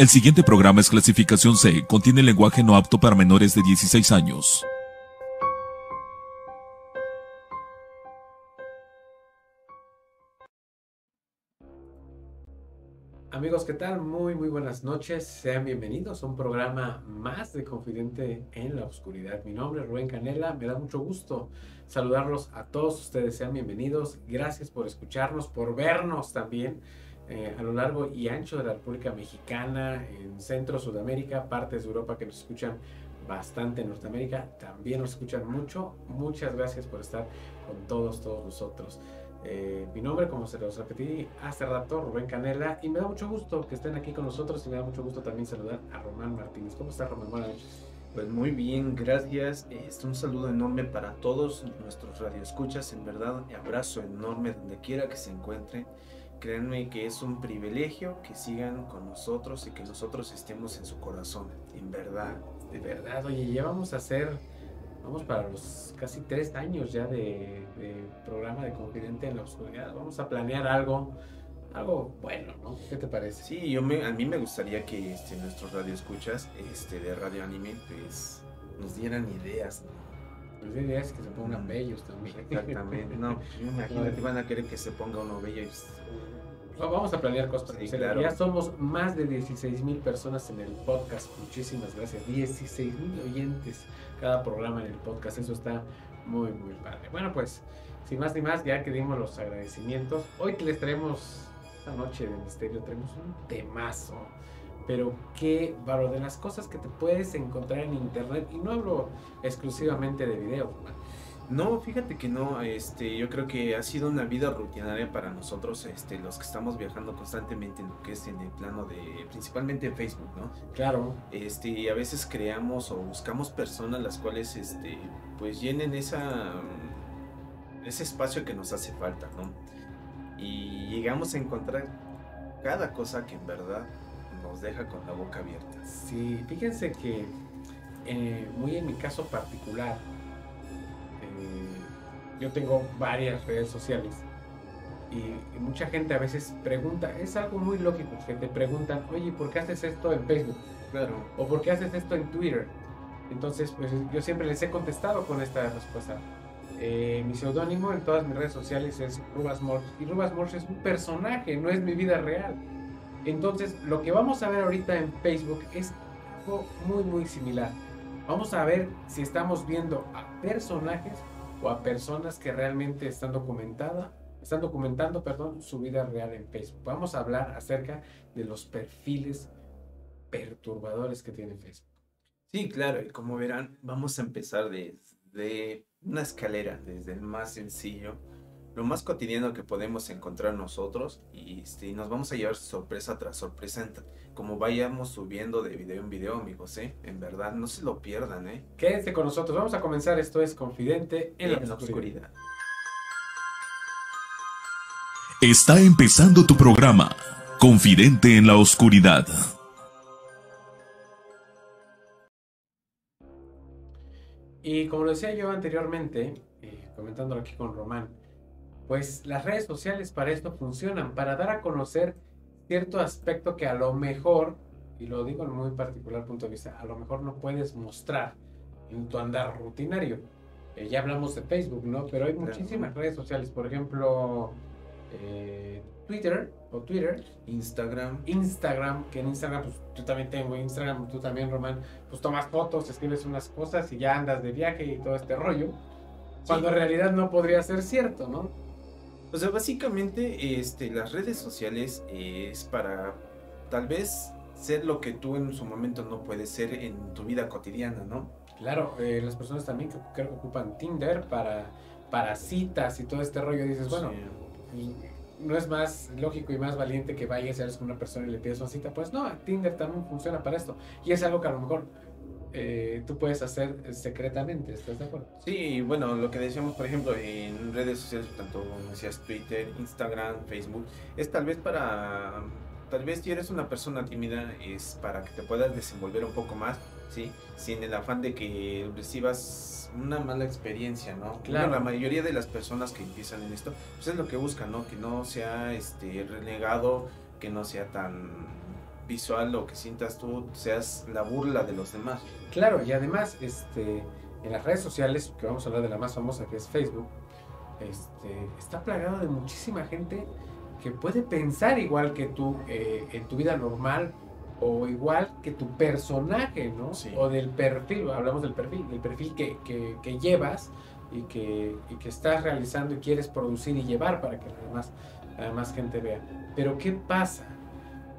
El siguiente programa es clasificación C, contiene lenguaje no apto para menores de 16 años. Amigos, ¿qué tal? Muy, muy buenas noches. Sean bienvenidos a un programa más de Confidente en la Oscuridad. Mi nombre es Rubén Canela. Me da mucho gusto saludarlos a todos ustedes. Sean bienvenidos. Gracias por escucharnos, por vernos también. Eh, a lo largo y ancho de la República Mexicana, en Centro, Sudamérica, partes de Europa que nos escuchan bastante, en Norteamérica también nos escuchan mucho. Muchas gracias por estar con todos, todos nosotros. Eh, mi nombre, como se los repetí hace rato, Rubén Canela, y me da mucho gusto que estén aquí con nosotros y me da mucho gusto también saludar a Román Martínez. ¿Cómo está Román? Buenas noches. Pues muy bien, gracias. Este, un saludo enorme para todos nuestros radioescuchas, en verdad, abrazo enorme donde quiera que se encuentren. Créanme que es un privilegio que sigan con nosotros y que nosotros estemos en su corazón, en verdad. De verdad, oye, ya vamos a hacer, vamos para los casi tres años ya de, programa de Confidente en la Oscuridad. Vamos a planear algo, algo bueno, ¿no? ¿Qué te parece? Sí, yo me, a mí me gustaría que este, nuestros radioescuchas este, de Radio Anime pues, nos dieran ideas, ¿no? Pues ideas que se pongan bellos también. Exactamente, no, imagínate, van a querer que se ponga uno bello y Vamos a planear cosas Ya somos más de 16 mil personas en el podcast. Muchísimas gracias. 16 mil oyentes cada programa en el podcast. Eso está muy, muy padre. Bueno, pues, sin más ni más, ya que dimos los agradecimientos, hoy les traemos, esta noche de misterio, traemos un temazo. Pero qué, valor de las cosas que te puedes encontrar en internet, y no hablo exclusivamente de videos, no, fíjate que no, este, yo creo que ha sido una vida rutinaria para nosotros, este, los que estamos viajando constantemente en lo que es en el plano de, principalmente en Facebook, ¿no? Claro. Este, y a veces creamos o buscamos personas las cuales, este, pues llenen esa, ese espacio que nos hace falta, ¿no? Y llegamos a encontrar cada cosa que en verdad nos deja con la boca abierta. Sí, fíjense que eh, muy en mi caso particular, yo tengo varias redes sociales y, mucha gente a veces pregunta, es algo muy lógico, que te preguntan, oye, ¿por qué haces esto en Facebook? Claro. O ¿por qué haces esto en Twitter? Entonces, pues yo siempre les he contestado con esta respuesta. Eh, mi seudónimo en todas mis redes sociales es Rubas Morch. Y Rubas Morch es un personaje, no es mi vida real. Entonces, lo que vamos a ver ahorita en Facebook es algo muy, muy similar. Vamos a ver si estamos viendo a personajes o a personas que realmente están documentada, están documentando, perdón, su vida real en Facebook. Vamos a hablar acerca de los perfiles perturbadores que tiene Facebook. Sí, claro, y como verán, vamos a empezar de, una escalera, desde el más sencillo, lo más cotidiano que podemos encontrar nosotros, y este, nos vamos a llevar sorpresa tras sorpresa como vayamos subiendo de video en video, amigos, ¿eh? En verdad, no se lo pierdan, ¿eh? Quédense con nosotros. Vamos a comenzar. Esto es Confidente en, la, oscuridad. Está empezando tu programa, Confidente en la Oscuridad. Y como lo decía yo anteriormente, eh, comentándolo aquí con Román, pues las redes sociales para esto funcionan, para dar a conocer cierto aspecto que a lo mejor, y lo digo en muy particular punto de vista, a lo mejor no puedes mostrar en tu andar rutinario. Eh, ya hablamos de Facebook, ¿no? Pero hay muchísimas redes sociales, por ejemplo, eh, Twitter o Twitter. Instagram. Instagram, que en Instagram, pues yo también tengo Instagram, tú también, Román, pues tomas fotos, escribes unas cosas y ya andas de viaje y todo este rollo. Cuando en realidad no podría ser cierto, ¿no? O sea, básicamente este, las redes sociales es para tal vez ser lo que tú en su momento no puedes ser en tu vida cotidiana, ¿no? Claro, eh, las personas también que ocupan Tinder para, para citas y todo este rollo, dices, bueno, no es más lógico y más valiente que vayas y hables con una persona y le pides una cita. Pues no, Tinder también funciona para esto. Y es algo que a lo mejor eh, tú puedes hacer secretamente, ¿estás de acuerdo? Sí, bueno, lo que decíamos, por ejemplo, en redes sociales, tanto decías Twitter, Instagram, Facebook, es tal vez para, tal vez si eres una persona tímida, es para que te puedas desenvolver un poco más, ¿sí? Sin el afán de que recibas una mala experiencia, ¿no? Claro. la mayoría de las personas que empiezan en esto, pues es lo que buscan, ¿no? Que no sea este renegado, que no sea tan visual o que sientas tú seas la burla de los demás. Claro, y además, este, en las redes sociales, que vamos a hablar de la más famosa que es Facebook, este, está plagado de muchísima gente que puede pensar igual que tú eh, en tu vida normal o igual que tu personaje, ¿no? Sí. O del perfil, hablamos del perfil, del perfil que, que- que llevas y que, y que estás realizando y quieres producir y llevar para que la demás, la demás gente vea. Pero ¿qué pasa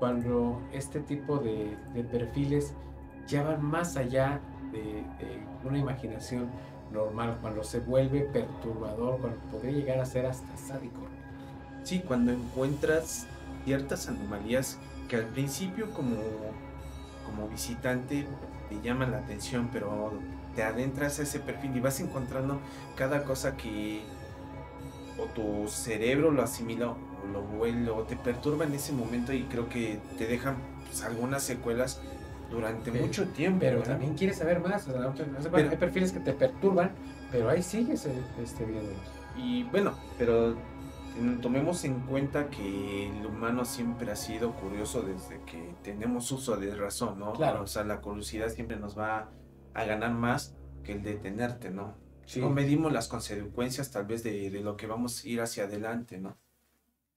cuando este tipo de, de perfiles ya van más allá de, de una imaginación normal, cuando se vuelve perturbador, cuando podría llegar a ser hasta sádico? Sí, cuando encuentras ciertas anomalías que al principio como, como visitante te llaman la atención, pero te adentras a ese perfil y vas encontrando cada cosa que o tu cerebro lo asimila o lo vuelve o te perturba en ese momento y creo que te dejan pues, algunas secuelas durante Pero- mucho tiempo. Pero ¿verdad? también quieres saber más. o sea, no sé, Pero- hay perfiles que te perturban, pero ahí sigues este, viéndolos. Y bueno, pero tomemos en cuenta que el humano siempre ha sido curioso desde que tenemos uso de razón, ¿no? Claro. O sea, la curiosidad siempre nos va a ganar más que el detenerte, ¿no? Sí. No medimos las consecuencias tal vez de, de lo que vamos a ir hacia adelante, ¿no?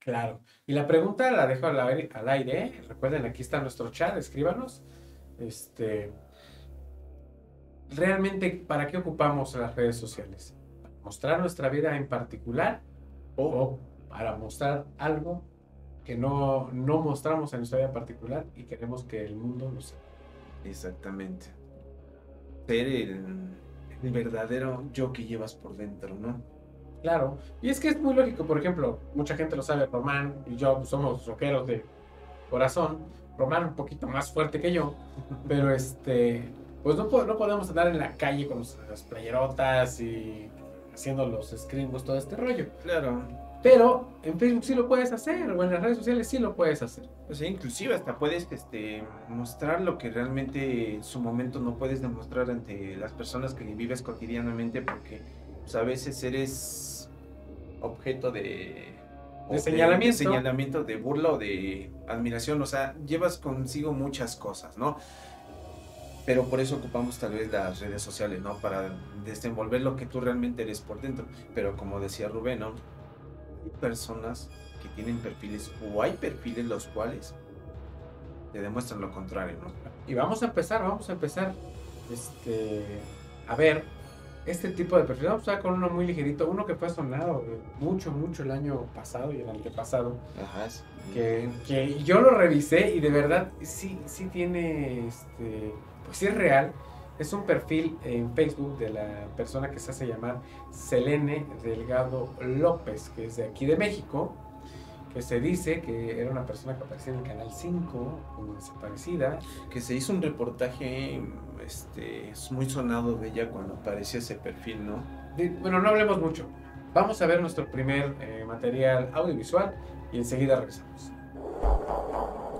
Claro. Y la pregunta la dejo al aire. ¿eh? Recuerden, aquí está nuestro chat, escríbanos. Este, realmente, ¿para qué ocupamos las redes sociales? ¿Para mostrar nuestra vida en particular o para mostrar algo que no, no mostramos en nuestra vida particular y queremos que el mundo lo sepa? Exactamente. Ser el verdadero yo que llevas por dentro, ¿no? Claro, y es que es muy lógico, por ejemplo, mucha gente lo sabe, Román y yo pues, somos rockeros de corazón, Román un poquito más fuerte que yo, pero este, pues no, no podemos andar en la calle con las playerotas y haciendo los screens, todo este rollo, Claro. pero en Facebook sí lo puedes hacer, o en las redes sociales sí lo puedes hacer. O sea, inclusive hasta puedes este, mostrar lo que realmente en su momento no puedes demostrar ante las personas que vives cotidianamente porque pues, a veces eres objeto de, o De señalamiento. señalamiento, de burla o de admiración. O sea, llevas consigo muchas cosas, ¿no? Pero por eso ocupamos tal vez las redes sociales, ¿no? Para desenvolver lo que tú realmente eres por dentro. Pero como decía Rubén, ¿no? Hay personas que tienen perfiles o hay perfiles los cuales te demuestran lo contrario, ¿no? Y vamos a empezar, vamos a empezar este, a ver este tipo de perfil. Vamos a con uno muy ligerito, uno que fue sonado eh, mucho, mucho el año pasado y el antepasado. Ajá. que, que yo lo revisé y de verdad sí, sí tiene, este, pues sí es real. Es un perfil en Facebook de la persona que se hace llamar Selene Delgado López, que es de aquí de México, que se dice que era una persona que aparecía en el Canal 5, como desaparecida. Que se hizo un reportaje este, es muy sonado de ella cuando aparecía ese perfil, ¿no? De- bueno, no hablemos mucho. Vamos a ver nuestro primer eh, material audiovisual y enseguida regresamos.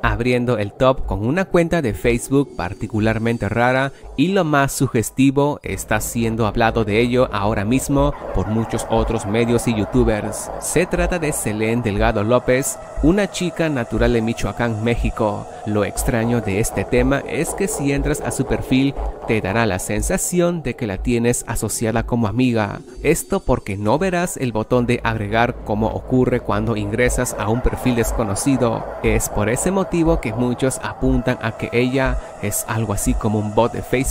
abriendo el top con una cuenta de Facebook particularmente rara y lo más sugestivo está siendo hablado de ello ahora mismo por muchos otros medios y youtubers. Se trata de Selene Delgado López, una chica natural de Michoacán, México. Lo extraño de este tema es que si entras a su perfil te dará la sensación de que la tienes asociada como amiga. Esto porque no verás el botón de agregar como ocurre cuando ingresas a un perfil desconocido. Es por ese motivo que muchos apuntan a que ella es algo así como un bot de Facebook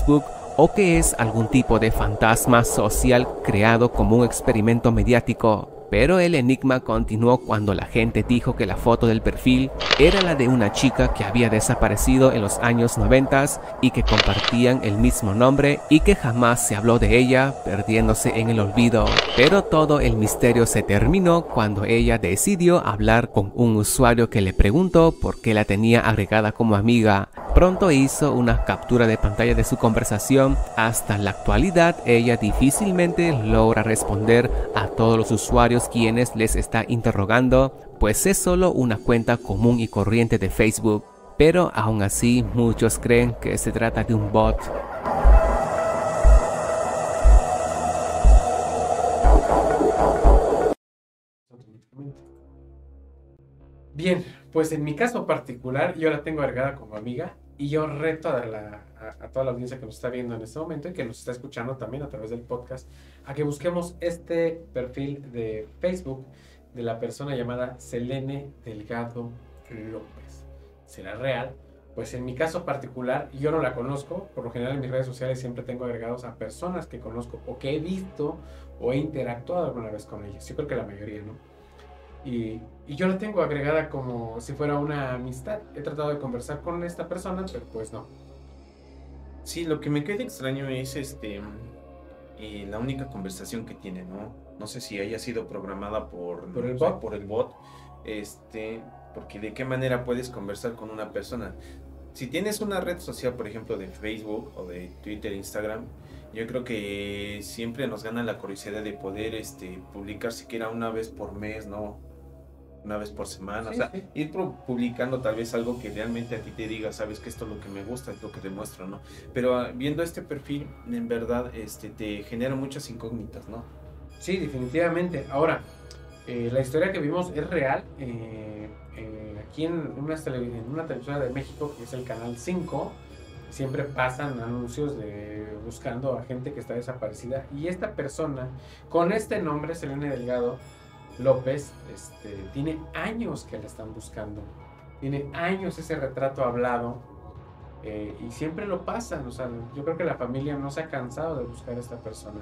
o que es algún tipo de fantasma social creado como un experimento mediático. Pero el enigma continuó cuando la gente dijo que la foto del perfil era la de una chica que había desaparecido en los años 90 y que compartían el mismo nombre y que jamás se habló de ella, perdiéndose en el olvido. Pero todo el misterio se terminó cuando ella decidió hablar con un usuario que le preguntó por qué la tenía agregada como amiga. Pronto hizo una captura de pantalla de su conversación. Hasta la actualidad ella difícilmente logra responder a todos los usuarios quienes les está interrogando, pues es solo una cuenta común y corriente de Facebook. Pero aún así muchos creen que se trata de un bot. Bien, Pues en mi caso particular, yo la tengo agregada como amiga y yo reto a, la, a, toda la audiencia que nos está viendo en este momento y que nos está escuchando también a través del podcast a que busquemos este perfil de Facebook de la persona llamada Selene Delgado López. ¿Será real? Pues en mi caso particular, yo no la conozco. Por lo general en mis redes sociales siempre tengo agregados a personas que conozco o que he visto o he interactuado alguna vez con ellas. Yo creo que la mayoría, ¿no? Y, y, yo la tengo agregada como si fuera una amistad. He tratado de conversar con esta persona, pero pues no. Sí, lo que me queda extraño es este eh, la única conversación que tiene, ¿no? No sé si haya sido programada por, ¿Por el bot. Por el bot. Este, porque de qué manera puedes conversar con una persona. Si tienes una red social, por ejemplo, de Facebook o de Twitter, Instagram, yo creo que siempre nos gana la curiosidad de poder este, publicar siquiera una vez por mes, ¿no? Una vez por semana. o sea, ir publicando tal vez algo que realmente a ti te diga, sabes que esto es lo que me gusta, es lo que demuestro, ¿no? Pero ah, viendo este perfil, en verdad, este, te genera muchas incógnitas, ¿no? Sí, definitivamente. Ahora, eh, la historia que vimos es real. Eh, eh, aquí en una, en una televisora de México, que es el Canal 5, siempre pasan anuncios de buscando a gente que está desaparecida. Y esta persona, con este nombre, Selene Delgado López, este, tiene años que la están buscando. Tiene años ese retrato hablado. y siempre lo pasan. O sea, yo creo que la familia no se ha cansado de buscar a esta persona.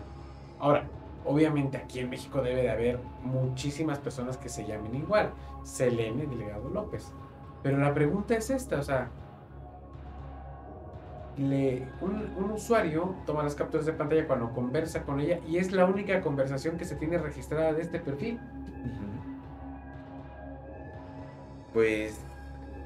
Ahora, Obviamente aquí en México debe de haber muchísimas personas que se llamen igual, Selene Delegado López. Pero la pregunta es esta, o sea, un, usuario toma las capturas de pantalla cuando conversa con ella y es la única conversación que se tiene registrada de este perfil. Pues,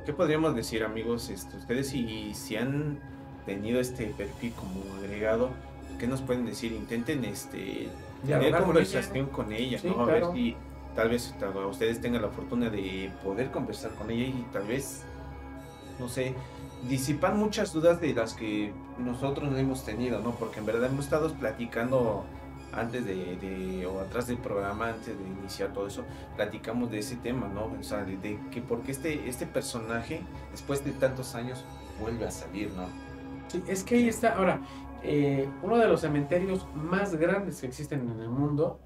¿qué podríamos decir amigos? Esto, ustedes si, si han tenido este perfil como agregado, ¿qué nos pueden decir? Intenten este tener conversación con ella, ¿no? A ver si tal vez ustedes tengan la fortuna de poder conversar con ella y tal vez, no sé, disipar muchas dudas de las que nosotros hemos tenido, ¿no? Porque en verdad hemos estado platicando antes de, o atrás del programa, antes de iniciar todo eso, platicamos de ese tema, ¿no? O sea, de, que porque este, este personaje, después de tantos años, vuelve a salir, ¿no? Sí, es que ahí está, ahora, eh, uno de los cementerios más grandes que existen en el mundo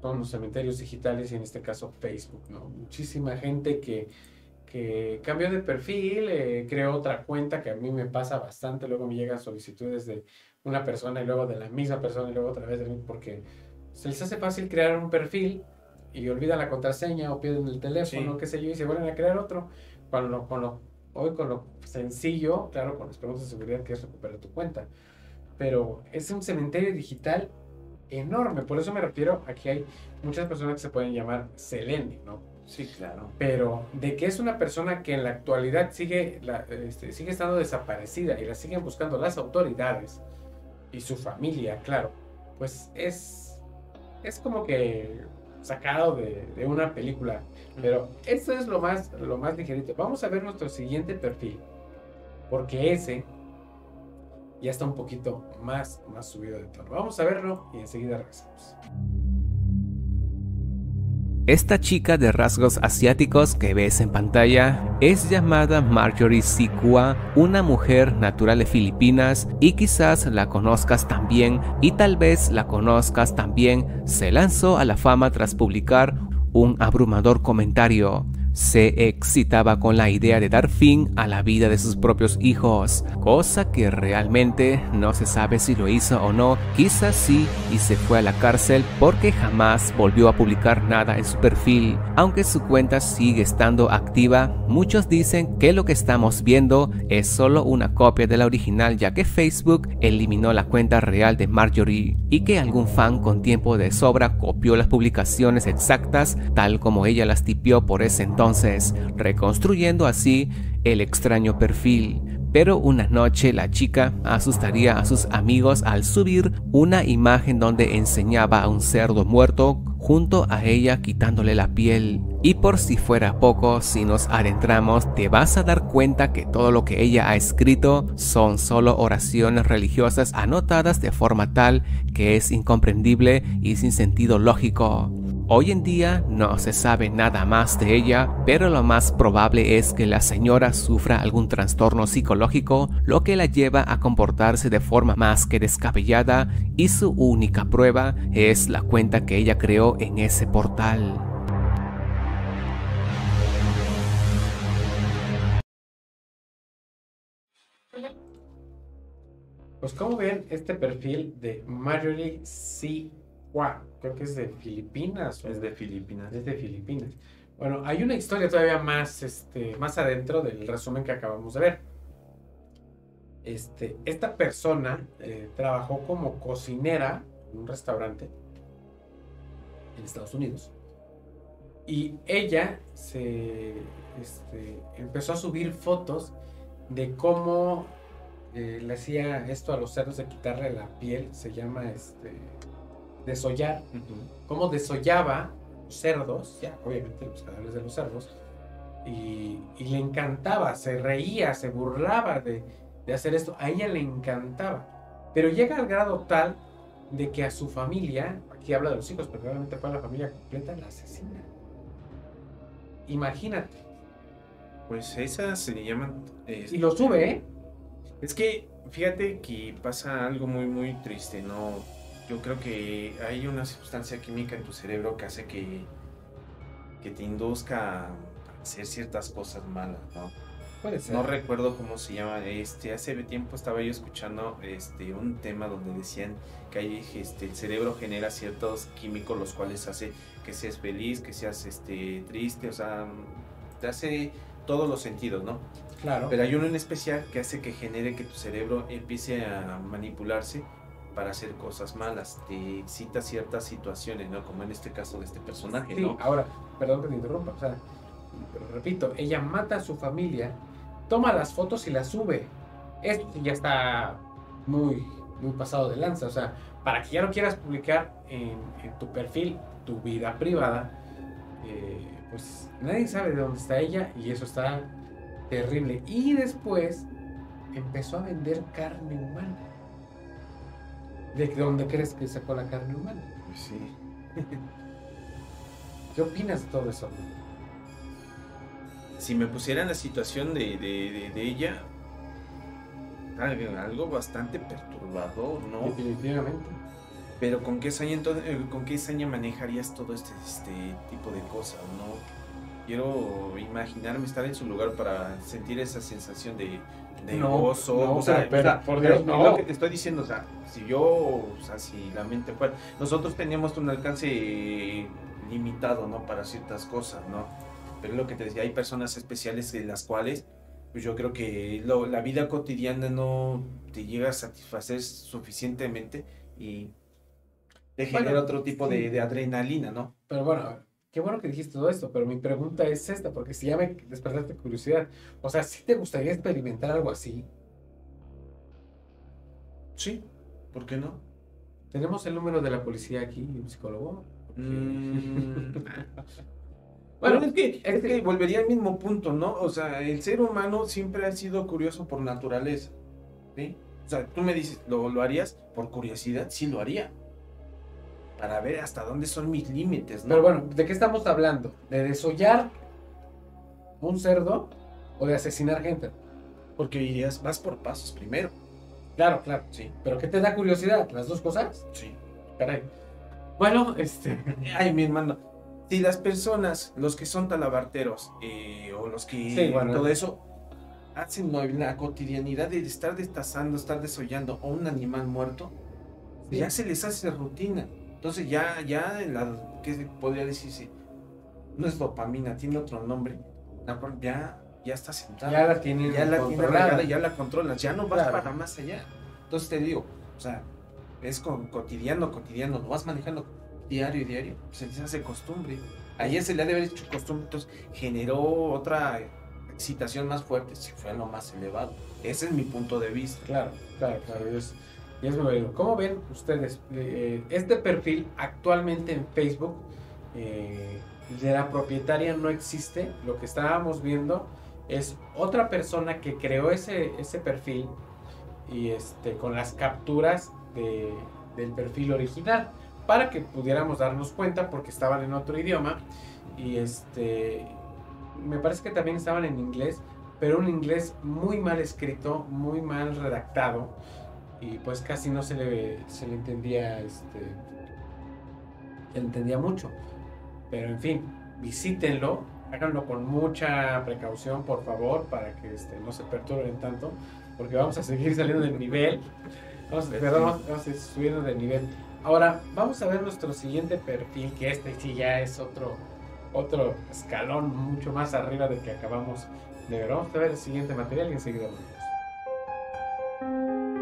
son los cementerios digitales y en este caso Facebook, ¿no? Muchísima gente que, que cambió de perfil, eh, creó otra cuenta que a mí me pasa bastante, luego me llegan solicitudes de una persona y luego de la misma persona y luego otra vez de mí porque se les hace fácil crear un perfil y olvidan la contraseña o pierden el teléfono, qué sé yo, y se vuelven a crear otro. Con lo, con lo, hoy con lo sencillo, claro, con las preguntas de seguridad que es recuperar tu cuenta pero es un cementerio digital enorme. Por eso me refiero a que hay muchas personas que se pueden llamar Selene, ¿no? Sí, claro. Pero de que es una persona que en la actualidad sigue, este, sigue estando desaparecida y la siguen buscando las autoridades y su familia, claro, pues es, es como que sacado de, de una película. Pero esto es lo más, lo más ligerito. Vamos a ver nuestro siguiente perfil. Porque ese ya está un poquito más, más subido de tono. Vamos a verlo y enseguida regresamos. Esta chica de rasgos asiáticos que ves en pantalla es llamada Marjorie Sikua, una mujer natural de Filipinas y quizás la conozcas también y tal vez la conozcas también, se lanzó a la fama tras publicar un abrumador comentario se excitaba con la idea de dar fin a la vida de sus propios hijos, cosa que realmente no se sabe si lo hizo o no, quizás sí y se fue a la cárcel porque jamás volvió a publicar nada en su perfil. Aunque su cuenta sigue estando activa, muchos dicen que lo que estamos viendo es solo una copia de la original ya que Facebook eliminó la cuenta real de Marjorie y que algún fan con tiempo de sobra copió las publicaciones exactas tal como ella las tipió por ese entonces reconstruyendo así el extraño perfil. Pero una noche la chica asustaría a sus amigos al subir una imagen donde enseñaba a un cerdo muerto junto a ella quitándole la piel. Y por si fuera poco, si nos adentramos, te vas a dar cuenta que todo lo que ella ha escrito son solo oraciones religiosas anotadas de forma tal que es incomprendible y sin sentido lógico. Hoy en día no se sabe nada más de ella, pero lo más probable es que la señora sufra algún trastorno psicológico, lo que la lleva a comportarse de forma más que descabellada y su única prueba es la cuenta que ella creó en ese portal. Pues como ven, este perfil de Marjorie C. Hua, creo que es de Filipinas. o- Es de Filipinas. Es de Filipinas. Bueno, hay una historia todavía más, este, más adentro del resumen que acabamos de ver. Este, esta persona eh, trabajó como cocinera en un restaurante en Estados Unidos. Y ella se este, empezó a subir fotos de cómo eh, le hacía esto a los cerdos de quitarle la piel. Se llama este, desollar cómo desollaba los cerdos, ya obviamente los cadáveres de los cerdos, y, y le encantaba, se reía, se burlaba de, de hacer esto, a ella le encantaba, pero llega al grado tal de que a su familia, aquí habla de los hijos, pero realmente fue a la familia completa, la asesina. Imagínate, Pues esas se llaman. eh, y lo sube, ¿eh? Es que fíjate que pasa algo muy muy triste, ¿no? Yo creo que hay una sustancia química en tu cerebro que hace que, que te induzca a hacer ciertas cosas malas, ¿no? Puede ser. No recuerdo cómo se llama, este, hace tiempo estaba yo escuchando este, un tema donde decían que hay, este, el cerebro genera ciertos químicos los cuales hace que seas feliz, que seas este, triste, o sea, te hace todos los sentidos, ¿no? claro. Pero hay uno en especial que hace que genere que tu cerebro empiece a manipularse para hacer cosas malas. Te excita ciertas situaciones, ¿no? Como en este caso de este personaje, Sí, ¿no? ahora, perdón que te interrumpa, o sea, repito, ella mata a su familia, toma las fotos y las sube. Esto ya está muy, muy pasado de lanza, o sea, para que ya no quieras publicar en, en tu perfil tu vida privada, eh, pues nadie sabe de dónde está ella y eso está terrible. Y después empezó a vender carne humana. ¿De dónde crees que sacó la carne humana? Pues sí. ¿Qué opinas de todo eso? Si me pusiera en la situación de, de- de- de ella, algo, bastante perturbador, ¿no? Definitivamente. Pero ¿con qué saña, entonces, eh, ¿con qué saña manejarías todo este, este tipo de cosas, no? Quiero imaginarme estar en su lugar para sentir esa sensación de, de No, gozo. no, o sea, pero- o sea, por Dios, es no. lo que te estoy diciendo, o sea, si yo, o sea, si la mente fuera... Nosotros teníamos un alcance limitado, ¿no? Para ciertas cosas, ¿no? Pero es lo que te decía, hay personas especiales en las cuales pues yo creo que lo- la vida cotidiana no te llega a satisfacer suficientemente y te Bueno, genera otro tipo de, de adrenalina, ¿no? Pero bueno, qué bueno que dijiste todo esto, pero mi pregunta es esta, porque si ya me despertaste curiosidad, o sea, ¿sí te gustaría experimentar algo así? Sí, ¿por qué no? Tenemos el número de la policía aquí, un psicólogo. Mm, Bueno, bueno, es que, es este- que volvería al mismo punto, ¿no? O sea, el ser humano siempre ha sido curioso por naturaleza, ¿sí? O sea, tú me dices, ¿lo, lo harías por curiosidad? Sí, lo haría. Para ver hasta dónde son mis límites, ¿no? Pero bueno, ¿de qué estamos hablando? ¿De desollar un cerdo o de asesinar gente? Porque irías, vas por pasos primero. Claro, claro. Sí, ¿Pero qué te da curiosidad? ¿Las dos cosas? sí. Caray. Bueno, este... Ay, mi hermano. Si las personas, los que son talabarteros eh, o los que Sí, bueno. todo eso, hacen la cotidianidad de estar destazando, estar desollando a un animal muerto, Sí. ya se les hace rutina. Entonces ya, ya, la, ¿qué podría decirse? No es dopamina, tiene otro nombre. Ya, ya está sentada. Ya la tienen ya la tiene controlada. ya la controlas, ya no vas Claro. para más allá. Entonces te digo, o sea, es con, cotidiano, cotidiano, lo vas manejando diario, diario, se les hace costumbre. Ayer se le ha de haber hecho costumbre, entonces generó otra excitación más fuerte, se fue a lo más elevado. Ese es mi punto de vista. Claro, claro, claro. es, y es válido. ¿Cómo ven ustedes? Eh, este perfil actualmente en Facebook eh, de la propietaria no existe. Lo que estábamos viendo es otra persona que creó ese, ese perfil y este, con las capturas de- del perfil original. para que pudiéramos darnos cuenta porque estaban en otro idioma y este me parece que también estaban en inglés, pero un inglés muy mal escrito, muy mal redactado y pues casi no se le, se le entendía este se le entendía mucho. Pero en fin, visítenlo, háganlo con mucha precaución, por favor, para que este, no se perturben tanto, porque vamos a seguir saliendo del nivel. Vamos, perdón, vamos a ir subiendo del nivel. Ahora, vamos a ver nuestro siguiente perfil, que este sí ya es otro, otro escalón mucho más arriba del que acabamos de ver. Vamos a ver el siguiente material y enseguida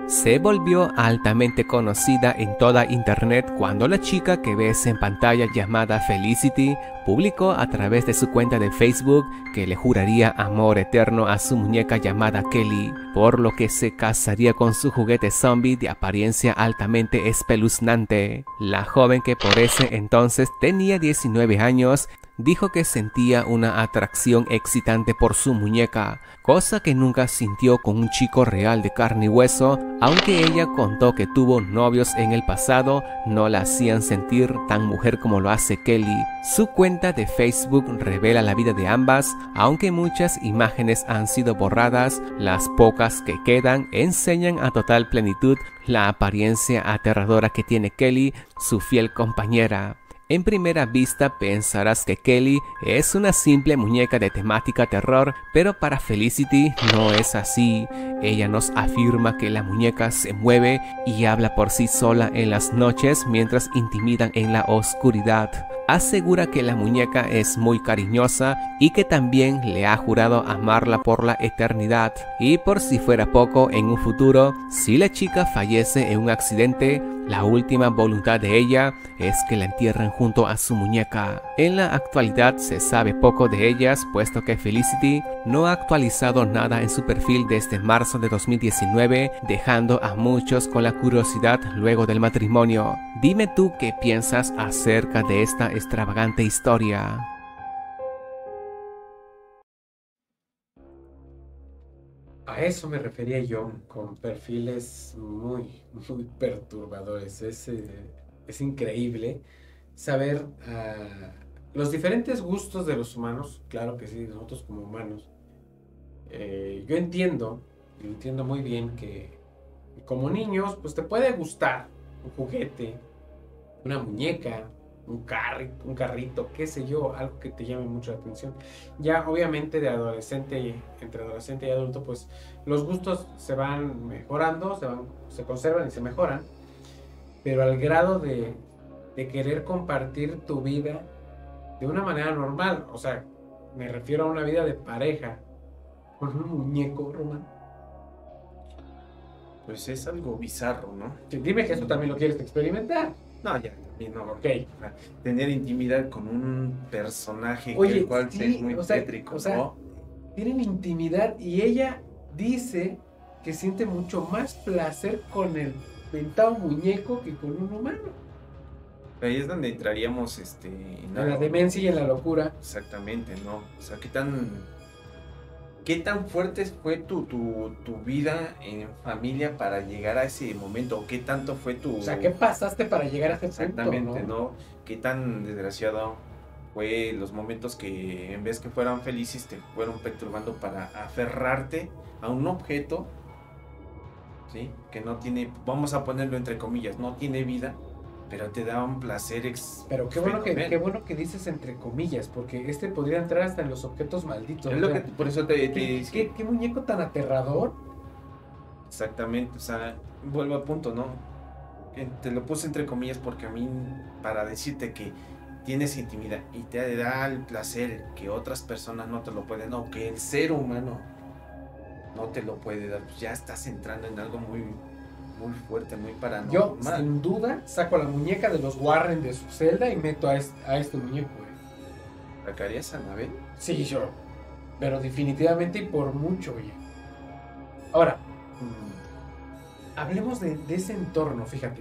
se volvió altamente conocida en toda internet cuando la chica que ves en pantalla llamada Felicity publicó a través de su cuenta de Facebook que le juraría amor eterno a su muñeca llamada Kelly, por lo que se casaría con su juguete zombie de apariencia altamente espeluznante. La joven que por ese entonces tenía 19 años dijo que sentía una atracción excitante por su muñeca, cosa que nunca sintió con un chico real de carne y hueso, aunque ella contó que tuvo novios en el pasado, no la hacían sentir tan mujer como lo hace Kelly. Su cuenta de Facebook revela la vida de ambas, aunque muchas imágenes han sido borradas, las pocas que quedan enseñan a total plenitud la apariencia aterradora que tiene Kelly, su fiel compañera. En primera vista pensarás que Kelly es una simple muñeca de temática terror, pero para Felicity no es así. Ella nos afirma que la muñeca se mueve y habla por sí sola en las noches mientras intimidan en la oscuridad. Asegura que la muñeca es muy cariñosa y que también le ha jurado amarla por la eternidad. Y por si fuera poco, en un futuro, si la chica fallece en un accidente, la última voluntad de ella es que la entierren junto a su muñeca. En la actualidad se sabe poco de ellas, puesto que Felicity no ha actualizado nada en su perfil desde marzo de 2019, dejando a muchos con la curiosidad luego del matrimonio. Dime tú qué piensas acerca de esta extravagante historia. A eso me refería yo, con perfiles muy, muy perturbadores. Es, eh, es increíble saber ah, los diferentes gustos de los humanos, claro que sí, nosotros como humanos. Eh, yo entiendo, y entiendo muy bien que como niños, pues te puede gustar un juguete, una muñeca, un carrito, un carrito, qué sé yo, algo que te llame mucho la atención. Ya obviamente de adolescente, entre adolescente y adulto, pues los gustos se van mejorando, se, van, se conservan y se mejoran, pero al grado de, de querer compartir tu vida de una manera normal, o sea, me refiero a una vida de pareja, con un muñeco, Román. Pues es algo bizarro, ¿no? Dime que eso también lo quieres experimentar. No, ya, no. Ok. Tener intimidad con un personaje que el cual sí, es muy o sea, tétrico, o sea, ¿no? tienen intimidad y ella dice que siente mucho más placer con el mentado muñeco que con un humano. Ahí es donde entraríamos este, en En la demencia y en la locura. Exactamente, ¿no? O sea, ¿qué tan, qué tan fuerte fue tu, tu, tu vida en familia para llegar a ese momento? ¿O qué tanto fue tu... O sea, ¿qué pasaste para llegar a ese punto? Exactamente, ¿no? ¿no? ¿Qué tan desgraciado fue los momentos que en vez que fueran felices te fueron perturbando para aferrarte a un objeto, ¿sí? Que no tiene, vamos a ponerlo entre comillas, no tiene vida, pero te da un placer ex Pero qué bueno, que, qué bueno que dices entre comillas, porque este podría entrar hasta en los objetos malditos. Es lo que, por eso te, te ¿qué, qué- qué muñeco tan aterrador? Exactamente, o sea, vuelvo al punto, ¿no? Te lo puse entre comillas porque a mí, para decirte que tienes intimidad y te da el placer que otras personas no te lo pueden, o que el ser humano no te lo puede dar, pues ya estás entrando en algo muy, muy fuerte, muy Yo, paranormal. sin duda, saco la muñeca de los Warren de su celda y meto a este, a este muñeco. güey. ¿Sacarías a Anabel? Sí, yo. Pero definitivamente y por mucho, oye. Ahora, mm, hablemos de, de ese entorno, fíjate.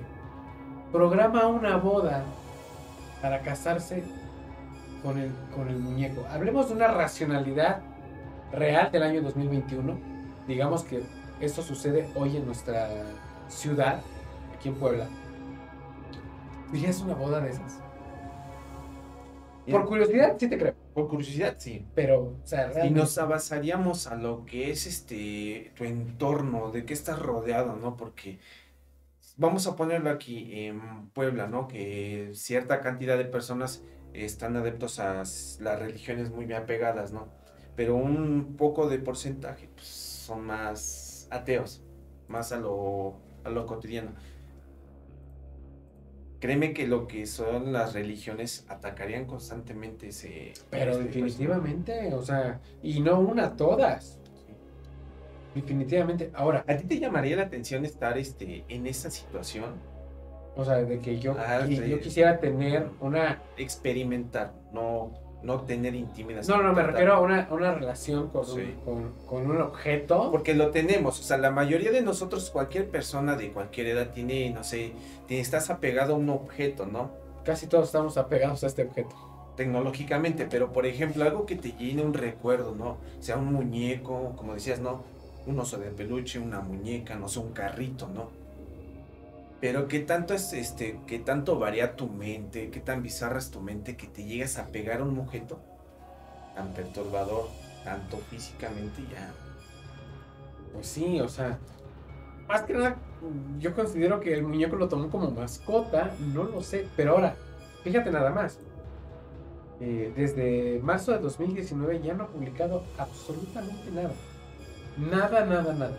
Programa una boda para casarse con el, con el muñeco. Hablemos de una racionalidad real del año 2021. Digamos que esto sucede hoy en nuestra ciudad, aquí en Puebla. ¿Dirías una boda de esas? Por curiosidad, sí te creo. por curiosidad, sí. Pero, o sea, Y realmente. nos abasaríamos a lo que es este tu entorno, de qué estás rodeado, ¿no? Porque vamos a ponerlo aquí en Puebla, ¿no? Que cierta cantidad de personas están adeptos a las religiones muy bien apegadas, ¿no? Pero un poco de porcentaje pues, son más ateos, más a lo, a lo cotidiano. Créeme que lo que son las religiones atacarían constantemente ese... Pero ese- definitivamente, o sea, y no una, todas. Definitivamente. Ahora, ¿A ti te llamaría la atención estar este, en esa situación? o sea, de que yo, Ah, sí. yo quisiera tener una. Experimentar, no, no tener intimidad. No, no, me refiero a una, una relación con, un- con un objeto. Porque lo tenemos, o sea, la mayoría de nosotros, cualquier persona de cualquier edad tiene, no sé, tiene- estás apegado a un objeto, ¿no? Casi todos estamos apegados a este objeto. Tecnológicamente, pero por ejemplo, algo que te llene un recuerdo, ¿no? Sea un muñeco, como decías, ¿no? Un oso de peluche, una muñeca, no sé, un carrito, ¿no? Pero qué tanto es este, qué tanto varía tu mente, qué tan bizarra es tu mente que te llegas a pegar a un objeto tan perturbador, tanto físicamente ya. Pues sí, o sea. Más que nada, yo considero que el muñeco lo tomó como mascota, no lo sé. Pero ahora, fíjate nada más. Eh, desde marzo de 2019 ya no ha publicado absolutamente nada. Nada, nada, nada.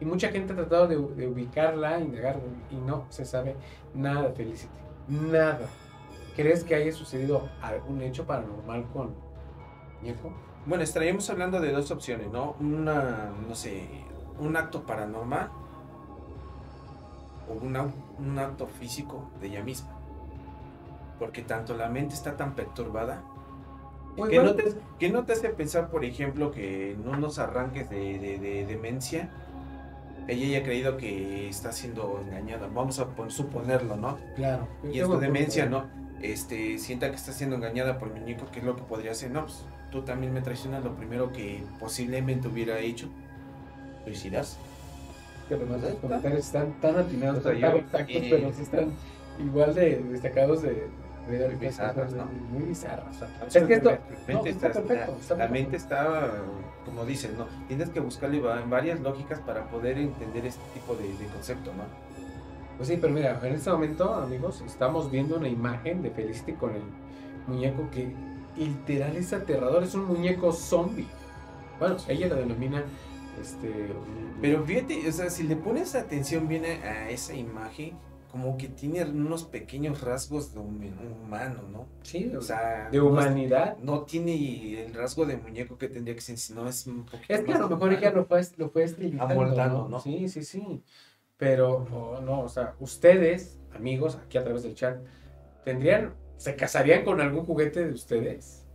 Y mucha gente ha tratado de, de ubicarla, indagar, y no se sabe nada Felicity. Nada. ¿Crees que haya sucedido algún hecho paranormal con muñeco? Bueno, estaríamos hablando de dos opciones, ¿no? Una, no sé, un acto paranormal o una- un acto físico de ella misma. Porque tanto la mente está tan perturbada O que igual- no, te, que no te hace pensar, por ejemplo, que en unos arranques de, de- de demencia ella haya creído que está siendo engañada. Vamos a pon- suponerlo, ¿no? Claro. Y es tu demencia, ¿no? Este, sienta que está siendo engañada por el muñeco, ¿qué es lo que podría hacer? No, pues tú también me traicionas, lo primero que posiblemente hubiera hecho, suicidarse. Que además los comentarios están tan atinados, O sea, tan, exactos, eh, pero sí están igual de destacados de, de Muy bizarras, ¿no? Muy bizarras. es que esto. La mente no, está está- perfecto, está la mente está, como dices, ¿no? Tienes que buscarle va- varias lógicas para poder entender este tipo de, de concepto, ¿no? Pues sí, pero mira, en este momento, amigos, estamos viendo una imagen de Felicity con el muñeco que literal es aterrador. Es un muñeco zombie. Bueno, ella lo denomina. Este. Pero fíjate, o sea, si le pones atención bien a, a esa imagen, como que tiene unos pequeños rasgos de hum- humano, ¿no? Sí, O sea, de humanidad. no tiene el rasgo de muñeco que tendría que ser, sino es un poquito Es que a lo mejor ella lo fue, lo fue Amoldando, ¿no? Sí, sí, sí. Pero, oh, no, o sea, ustedes, amigos, aquí a través del chat, ¿tendrían, se casarían con algún juguete de ustedes?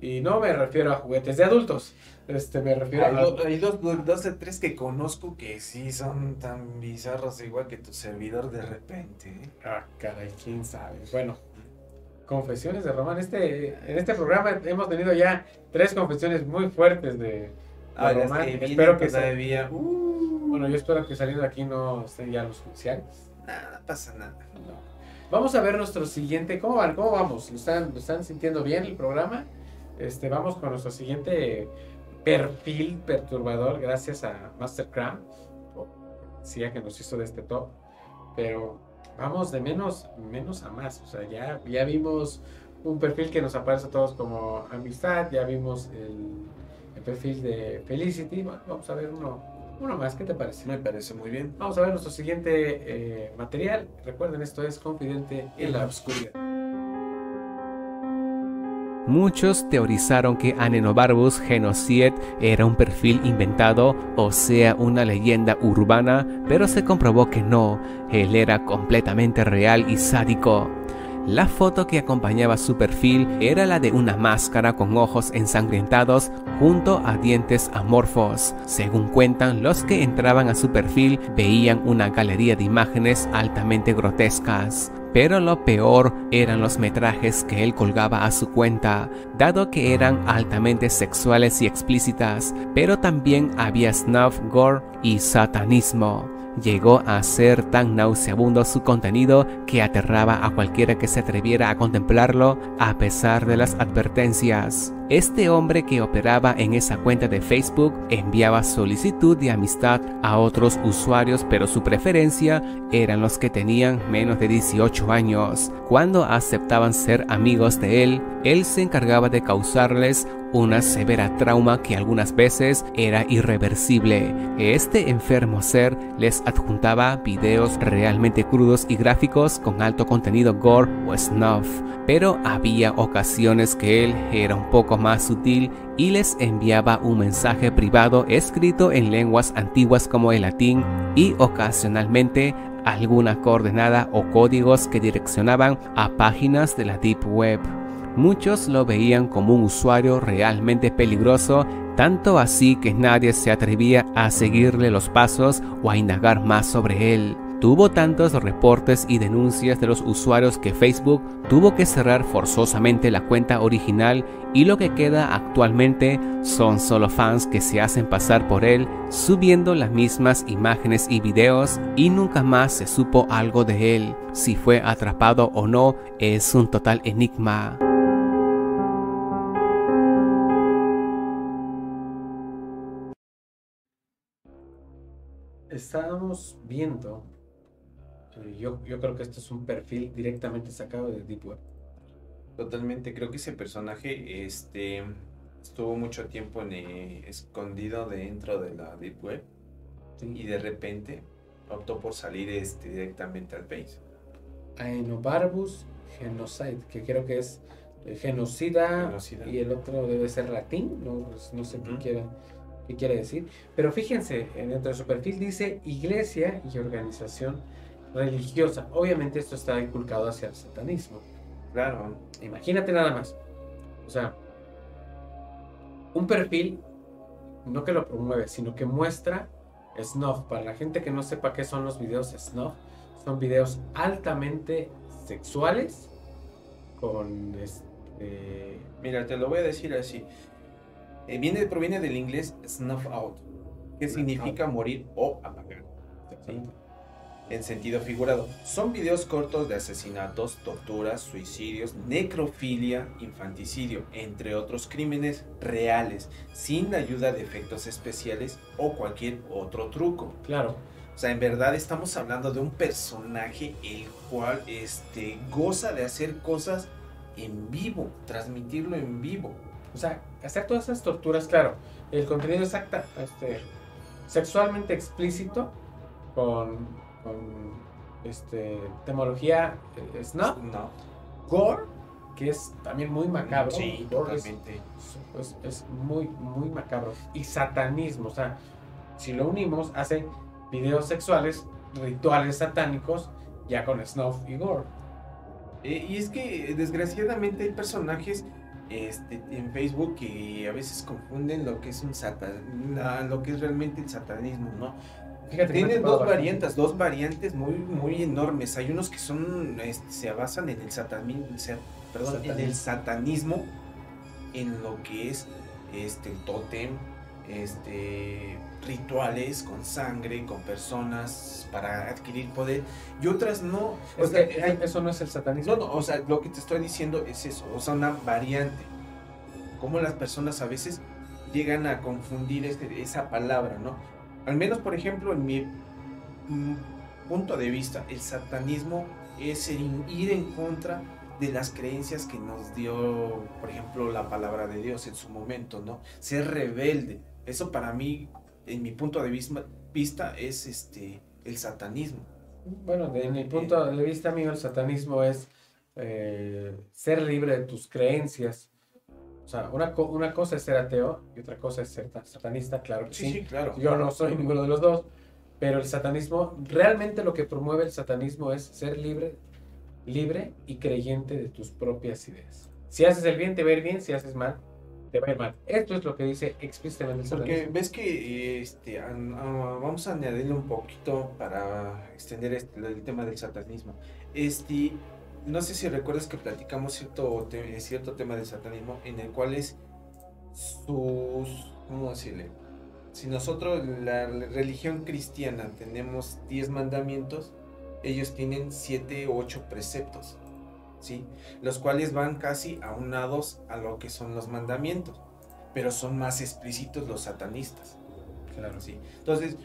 Y no me refiero a juguetes de adultos, este, me refiero Hay, a... do- hay dos, dos, de tres que conozco que sí son tan bizarros, igual que tu servidor de repente. ¿eh? Ah, caray, quién sabe. Bueno, confesiones de Román. Este, en este programa hemos tenido ya tres confesiones muy fuertes de, de Ah, Román. que espero que todavía. Uh, bueno, yo espero que saliendo de aquí no estén ya los judiciales. nada, pasa nada. No. Vamos a ver nuestro siguiente. ¿Cómo van? ¿Cómo vamos? ¿Lo están, lo están sintiendo bien el programa? Este, vamos con nuestro siguiente perfil perturbador, gracias a Mastercraft. Decía que nos hizo de este top. Pero vamos de menos, menos a más. O sea, ya, ya vimos un perfil que nos aparece a todos como amistad. Ya vimos el, el perfil de Felicity. Bueno, vamos a ver uno, uno más. ¿Qué te parece? Me parece muy bien. Vamos a ver nuestro siguiente eh, material. Recuerden, esto es Confidente en la Oscuridad. Muchos teorizaron que Anenobarbus Genocide era un perfil inventado, o sea, una leyenda urbana, pero se comprobó que no, él era completamente real y sádico. La foto que acompañaba su perfil era la de una máscara con ojos ensangrentados junto a dientes amorfos. Según cuentan, los que entraban a su perfil veían una galería de imágenes altamente grotescas. Pero lo peor eran los metrajes que él colgaba a su cuenta, dado que eran altamente sexuales y explícitas, pero también había snuff, gore y satanismo. Llegó a ser tan nauseabundo su contenido que aterraba a cualquiera que se atreviera a contemplarlo a pesar de las advertencias. Este hombre que operaba en esa cuenta de Facebook enviaba solicitud de amistad a otros usuarios, pero su preferencia eran los que tenían menos de 18 años. Cuando aceptaban ser amigos de él, él se encargaba de causarles una severa trauma que algunas veces era irreversible. Este enfermo ser les adjuntaba videos realmente crudos y gráficos con alto contenido gore o snuff, pero había ocasiones que él era un poco más sutil y les enviaba un mensaje privado escrito en lenguas antiguas como el latín y ocasionalmente alguna coordenada o códigos que direccionaban a páginas de la Deep Web. Muchos lo veían como un usuario realmente peligroso, tanto así que nadie se atrevía a seguirle los pasos o a indagar más sobre él. Tuvo tantos reportes y denuncias de los usuarios que Facebook tuvo que cerrar forzosamente la cuenta original y lo que queda actualmente son solo fans que se hacen pasar por él subiendo las mismas imágenes y videos y nunca más se supo algo de él. Si fue atrapado o no es un total enigma. Estábamos viendo, eh, yo, yo creo que esto es un perfil directamente sacado de Deep Web. Totalmente, creo que ese personaje este, estuvo mucho tiempo en, eh, escondido dentro de la Deep Web y de repente optó por salir este, directamente al Face. Aenobarbus Genocide, que creo que es eh, genocida, Genocida. y el otro debe ser latín, no, pues, no sé qué, Ujú. Qué quiere decir. Pero fíjense, dentro de su perfil dice iglesia y organización religiosa. Obviamente esto está inculcado hacia el satanismo. Claro, Imagínate nada más. O sea, un perfil no que lo promueve, sino que muestra snuff. Para la gente que no sepa qué son los videos snuff, son videos altamente sexuales con este mira, te lo voy a decir así. Eh, viene, proviene del inglés snuff out, que significa morir o apagar. ¿sí? En sentido figurado. Son videos cortos de asesinatos, torturas, suicidios, necrofilia, infanticidio, entre otros crímenes reales, sin la ayuda de efectos especiales o cualquier otro truco. Claro, O sea, en verdad estamos hablando de un personaje el cual este, goza de hacer cosas en vivo, transmitirlo en vivo. o sea, hacer todas esas torturas, claro, el contenido exacta, este, sexualmente explícito con, con este, temología eh, snuff, No, gore, que es también muy macabro. sí, gore es- totalmente. es, es muy, muy macabro. Y satanismo, o sea, si lo unimos, hace videos sexuales, rituales satánicos, ya con snuff y gore. Eh, y es que desgraciadamente hay personajes este, en Facebook que a veces confunden lo que es un satan, la- lo que es realmente el satanismo, ¿no? Fíjate dos variantes, dos variantes muy, muy enormes. Hay unos que son, este, se basan en el satanismo, perdón, en el satanismo, en lo que es este el tótem, este rituales con sangre, con personas para adquirir poder y otras no. O Es sea, que hay- eso no es el satanismo. no, no, o sea, lo que te estoy diciendo es eso, o sea, una variante. Cómo las personas a veces llegan a confundir este- esa palabra, ¿no? Al menos, por ejemplo, en mi mm, punto de vista, el satanismo es el ir en contra de las creencias que nos dio, por ejemplo, la palabra de Dios en su momento, ¿no? Ser rebelde. Eso para mí, en mi punto de vista, es este el satanismo. Bueno, de mi punto de vista mío, el satanismo es eh, ser libre de tus creencias. O sea, una, co- una cosa es ser ateo y otra cosa es ser ta- satanista, claro que sí. claro. Yo no soy ninguno de los dos, pero el satanismo, realmente lo que promueve el satanismo es ser libre, libre y creyente de tus propias ideas. Si haces el bien, te va a ir bien, si haces mal, te va a ir mal. Esto es lo que dice explícitamente el Porque ves que este, vamos a añadirle un poquito para extender este, el tema del satanismo. Este, no sé si recuerdas que platicamos cierto, te- cierto tema del satanismo en el cual es sus, ¿cómo decirle? si nosotros, la religión cristiana, tenemos 10 mandamientos, ellos tienen 7 o 8 preceptos, ¿sí? Los cuales van casi aunados a lo que son los mandamientos, pero son más explícitos los satanistas. Claro. ¿sí? Entonces,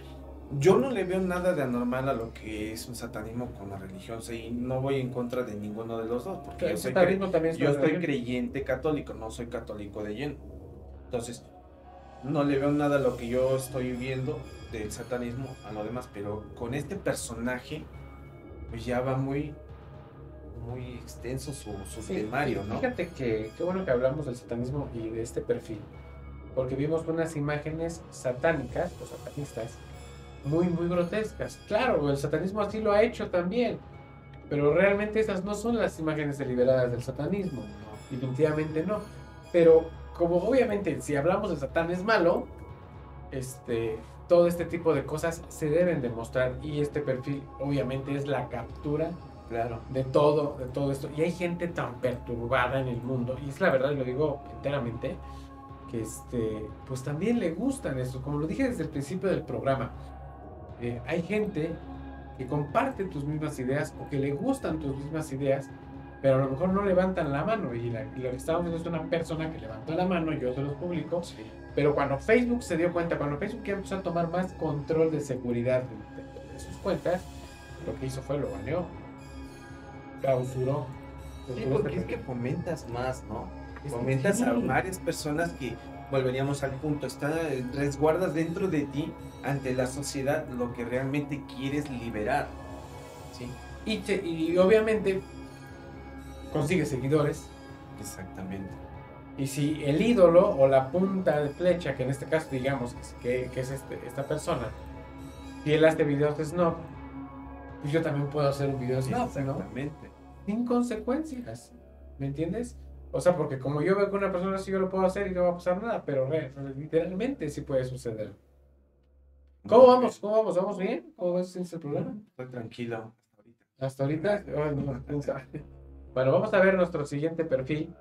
yo no le veo nada de anormal a lo que es un satanismo con la religión, ¿sí? y no voy en contra de ninguno de los dos, porque yo soy, cre- también yo estoy creyente católico, no soy católico de lleno. Entonces, no le veo nada a lo que yo estoy viendo del satanismo a lo demás, pero con este personaje, pues ya va muy, muy extenso su, su Sí, temario, ¿no? Fíjate que qué bueno que hablamos del satanismo y de este perfil, porque vimos unas imágenes satánicas o satanistas muy, muy grotescas. Claro, el satanismo así lo ha hecho también, pero realmente esas no son las imágenes deliberadas del satanismo, definitivamente no. Pero como obviamente si hablamos de Satán es malo, este, todo este tipo de cosas se deben demostrar y este perfil obviamente es la captura Claro. de todo, de todo esto. Y hay gente tan perturbada en el mundo, y es la verdad, y lo digo enteramente, que este, pues también le gustan esto. Como lo dije desde el principio del programa, eh, hay gente que comparte tus mismas ideas o que le gustan tus mismas ideas, pero a lo mejor no levantan la mano. Y, la- y lo que estamos viendo es una persona que levantó la mano, yo se los publico, pero cuando Facebook se dio cuenta, cuando Facebook ya empezó a tomar más control de seguridad de, de- de sus cuentas, lo que hizo fue lo baneó. Clausuró. Sí, porque es que fomentas más, ¿no? Fomentas a varias personas que volveríamos al punto, está, resguardas dentro de ti ante la sociedad lo que realmente quieres liberar. ¿Sí? Y, obviamente consigue seguidores. Exactamente. Y si el ídolo o la punta de flecha, que en este caso digamos que es, que, es este- esta persona, si él hace videos de snob, pues yo también puedo hacer un video de snob, ¿no? Sin consecuencias. ¿Me entiendes? O sea, porque como yo veo que una persona así yo lo puedo hacer y no va a pasar nada, pero re- literalmente sí puede suceder. ¿Cómo vamos? ¿Cómo vamos? ¿Vamos bien? ¿Cómo ves este problema? Estoy tranquilo Hasta ahorita. ay, no. Bueno, vamos a ver nuestro siguiente perfil.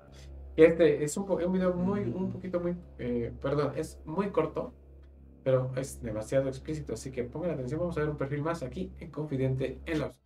Este es un, video muy, un poquito muy, eh, perdón, es muy corto, pero es demasiado explícito, así que pongan atención, vamos a ver un perfil más aquí en Confidente en Oscuridad.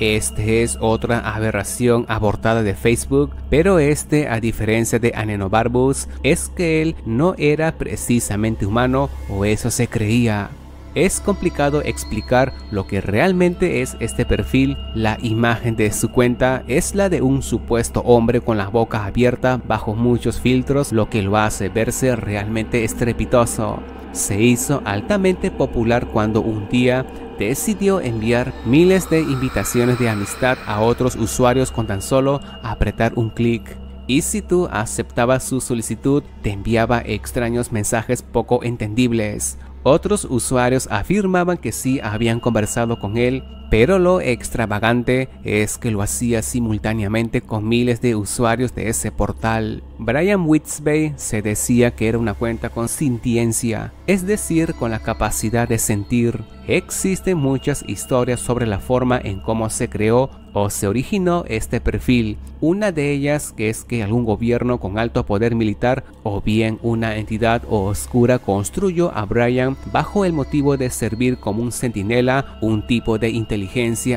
Este es otra aberración abortada de Facebook, pero este, a diferencia de Anenobarbus, es que él no era precisamente humano, o eso se creía. Es complicado explicar lo que realmente es este perfil. La imagen de su cuenta es la de un supuesto hombre con la boca abierta bajo muchos filtros, lo que lo hace verse realmente estrepitoso. Se hizo altamente popular cuando un día decidió enviar miles de invitaciones de amistad a otros usuarios con tan solo apretar un clic. Y si tú aceptabas su solicitud, te enviaba extraños mensajes poco entendibles. Otros usuarios afirmaban que sí habían conversado con él, pero lo extravagante es que lo hacía simultáneamente con miles de usuarios de ese portal. Brian Whitsbay se decía que era una cuenta con sintiencia, es decir, con la capacidad de sentir. Existen muchas historias sobre la forma en cómo se creó o se originó este perfil. Una de ellas es que algún gobierno con alto poder militar o bien una entidad oscura construyó a Brian bajo el motivo de servir como un centinela, un tipo de inteligencia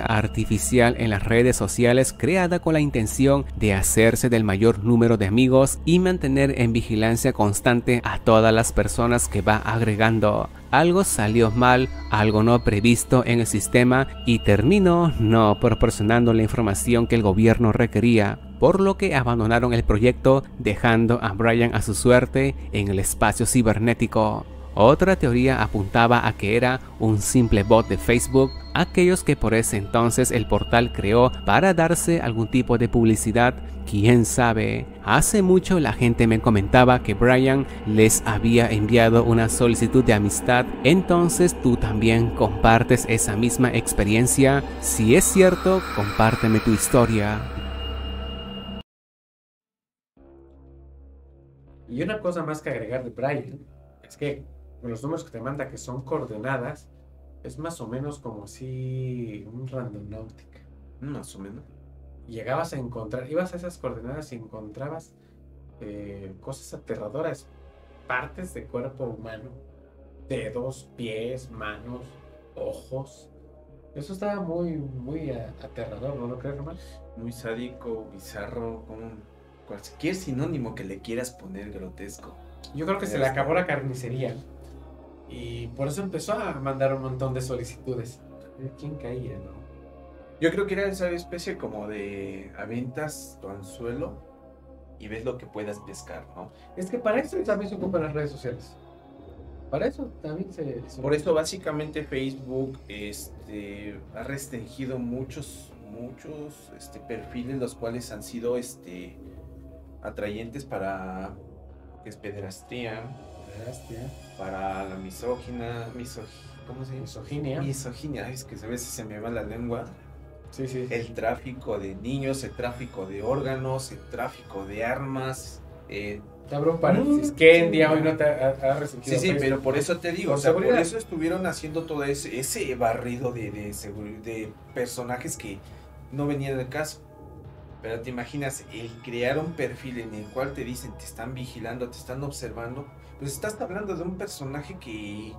artificial en las redes sociales creada con la intención de hacerse del mayor número de amigos y mantener en vigilancia constante a todas las personas que va agregando. Algo salió mal, algo no previsto en el sistema y terminó no proporcionando la información que el gobierno requería, por lo que abandonaron el proyecto dejando a Brian a su suerte en el espacio cibernético. Otra teoría apuntaba a que era un simple bot de Facebook, aquellos que por ese entonces el portal creó para darse algún tipo de publicidad, quién sabe. Hace mucho la gente me comentaba que Brian les había enviado una solicitud de amistad, entonces tú también compartes esa misma experiencia. Si es cierto, compárteme tu historia. Y una cosa más que agregar de Brian es que los números que te manda que son coordenadas es más o menos como si un randomnautica. Más o menos. Llegabas a encontrar, ibas a esas coordenadas y encontrabas eh, cosas aterradoras. partes de cuerpo humano, dedos, pies, manos, ojos. Eso estaba muy, muy aterrador, ¿no lo crees, Román? Muy sádico, bizarro, como cualquier sinónimo que le quieras poner grotesco. Yo creo que se le acabó la carnicería y por eso empezó a mandar un montón de solicitudes. ¿Quién caía, no? Yo creo que era esa especie como de aventas tu anzuelo y ves lo que puedas pescar, ¿no? Es que para eso también se ocupan las redes sociales. Para eso también se... se- Por eso básicamente Facebook este, ha restringido muchos, muchos este, perfiles los cuales han sido este, atrayentes para que es pederastía, Hostia. Para la misógina, misog- ¿cómo se llama? Misoginia. Misoginia, es que a veces se me va la lengua. Sí, sí. El tráfico de niños, el tráfico de órganos, el tráfico de armas. eh, Te abro un paréntesis. Mm, ¿Qué sí. en día hoy no te ha, ha restringido Sí, sí, pero por eso te digo, o sea, por eso estuvieron haciendo todo ese, ese barrido de, de, de personajes que no venían del caso. Pero te imaginas, el crear un perfil en el cual te dicen, te están vigilando, te están observando, pues estás hablando de un personaje que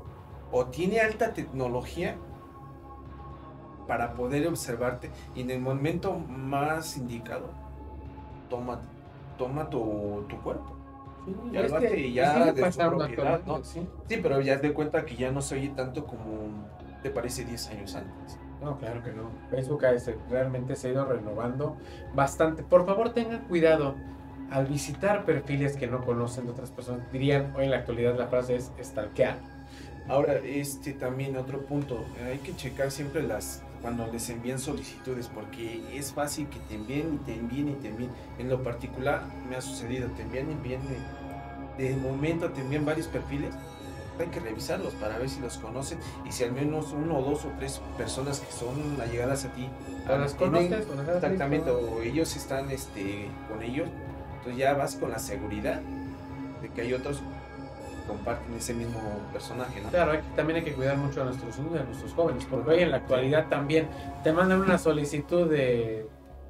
o tiene alta tecnología para poder observarte y en el momento más indicado, toma, toma tu, tu cuerpo. Sí, Ya es que ya de su propiedad, ¿no? sí. Sí, pero ya te cuenta que ya no se oye tanto como te parece 10 años antes. No, claro que no. Facebook realmente se ha ido renovando bastante. Por favor, tengan cuidado al visitar perfiles que no conocen de otras personas. Dirían, hoy en la actualidad la frase es stalkear. Ahora, este también otro punto, hay que checar siempre las cuando les envían solicitudes porque es fácil que te envíen y te envíen y te envíen. En lo particular me ha sucedido, te envían y envían de, de momento te envían varios perfiles. Hay que revisarlos para ver si los conocen y si al menos uno o dos o tres personas que son allegadas a ti ¿O las conoces? ¿O las has Exactamente, o ellos están este, con ellos, entonces ya vas con la seguridad de que hay otros que comparten ese mismo personaje, ¿no? Claro, hay que- también hay que cuidar mucho a nuestros niños, a nuestros jóvenes, porque hoy en la actualidad también te mandan una solicitud de,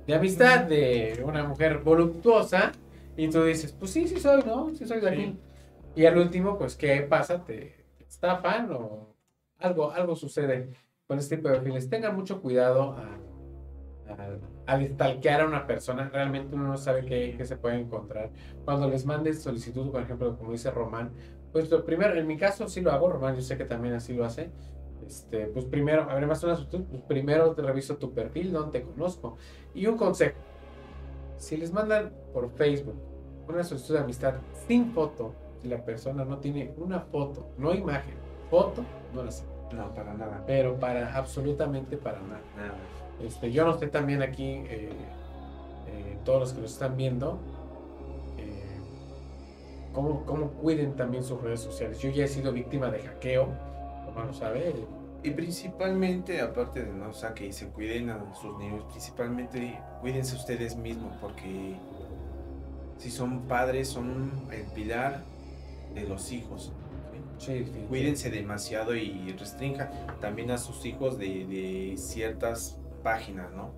de amistad de una mujer voluptuosa y tú dices, pues sí, sí soy, ¿no? Sí soy de Sí. aquí. Y al último, pues, ¿qué pasa? ¿Te estafan o algo, algo sucede con este tipo de perfiles? Tengan mucho cuidado a- al stalkear a una persona. Realmente uno no sabe qué, qué se puede encontrar. Cuando les mandes solicitud, por ejemplo, como dice Román, pues lo primero, en mi caso sí lo hago, Román, yo sé que también así lo hace. Este, pues primero, a ver, más una solicitud, pues primero te reviso tu perfil, donde te conozco. Y un consejo, si les mandan por Facebook una solicitud de amistad sin foto, si la persona no tiene una foto, no imagen, foto, no la sé. No, para nada. Pero para, absolutamente para nada. nada. Este, yo no sé también aquí, eh, eh, todos los que nos están viendo, eh, cómo, cómo cuiden también sus redes sociales. Yo ya he sido víctima de hackeo, como lo sabe. Y principalmente, aparte de no, o sea, que se cuiden a sus niños, principalmente cuídense ustedes mismos, porque si son padres, son el pilar de los hijos. ¿sí? Sí. Cuídense demasiado y restrinjan también a sus hijos de, de ciertas páginas, ¿no?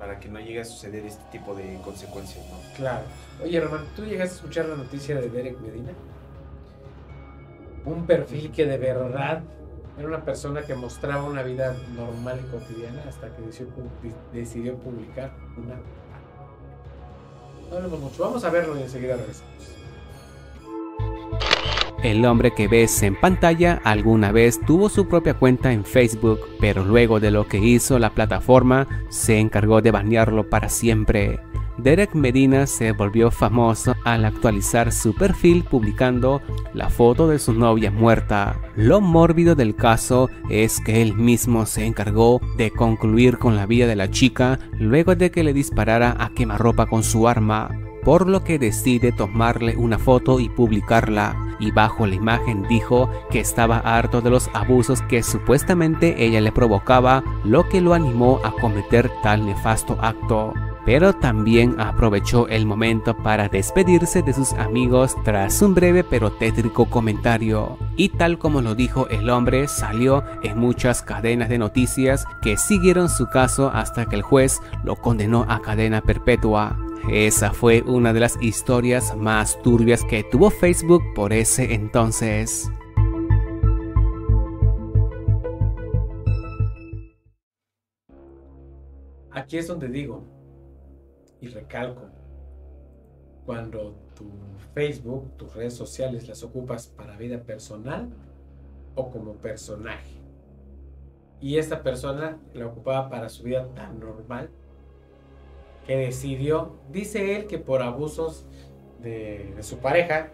Para que no llegue a suceder este tipo de consecuencias, ¿no? Claro. Oye, Román, ¿tú llegaste a escuchar la noticia de Derek Medina? Un perfil que de verdad era una persona que mostraba una vida normal y cotidiana hasta que decidió, pu- decidió publicar una. No hablemos mucho, vamos a verlo y enseguida regresamos. El hombre que ves en pantalla alguna vez tuvo su propia cuenta en Facebook, pero luego de lo que hizo la plataforma se encargó de banearlo para siempre. Derek Medina se volvió famoso al actualizar su perfil publicando la foto de su novia muerta. Lo mórbido del caso es que él mismo se encargó de concluir con la vida de la chica luego de que le disparara a quemarropa con su arma por lo que decide tomarle una foto y publicarla, y bajo la imagen dijo que estaba harto de los abusos que supuestamente ella le provocaba, lo que lo animó a cometer tal nefasto acto. Pero también aprovechó el momento para despedirse de sus amigos tras un breve pero tétrico comentario. Y tal como lo dijo el hombre, salió en muchas cadenas de noticias que siguieron su caso hasta que el juez lo condenó a cadena perpetua. Esa fue una de las historias más turbias que tuvo Facebook por ese entonces. Aquí es donde digo y recalco, cuando tu Facebook, tus redes sociales las ocupas para vida personal o como personaje. Y esta persona la ocupaba para su vida tan normal que decidió, dice él que por abusos de, su pareja,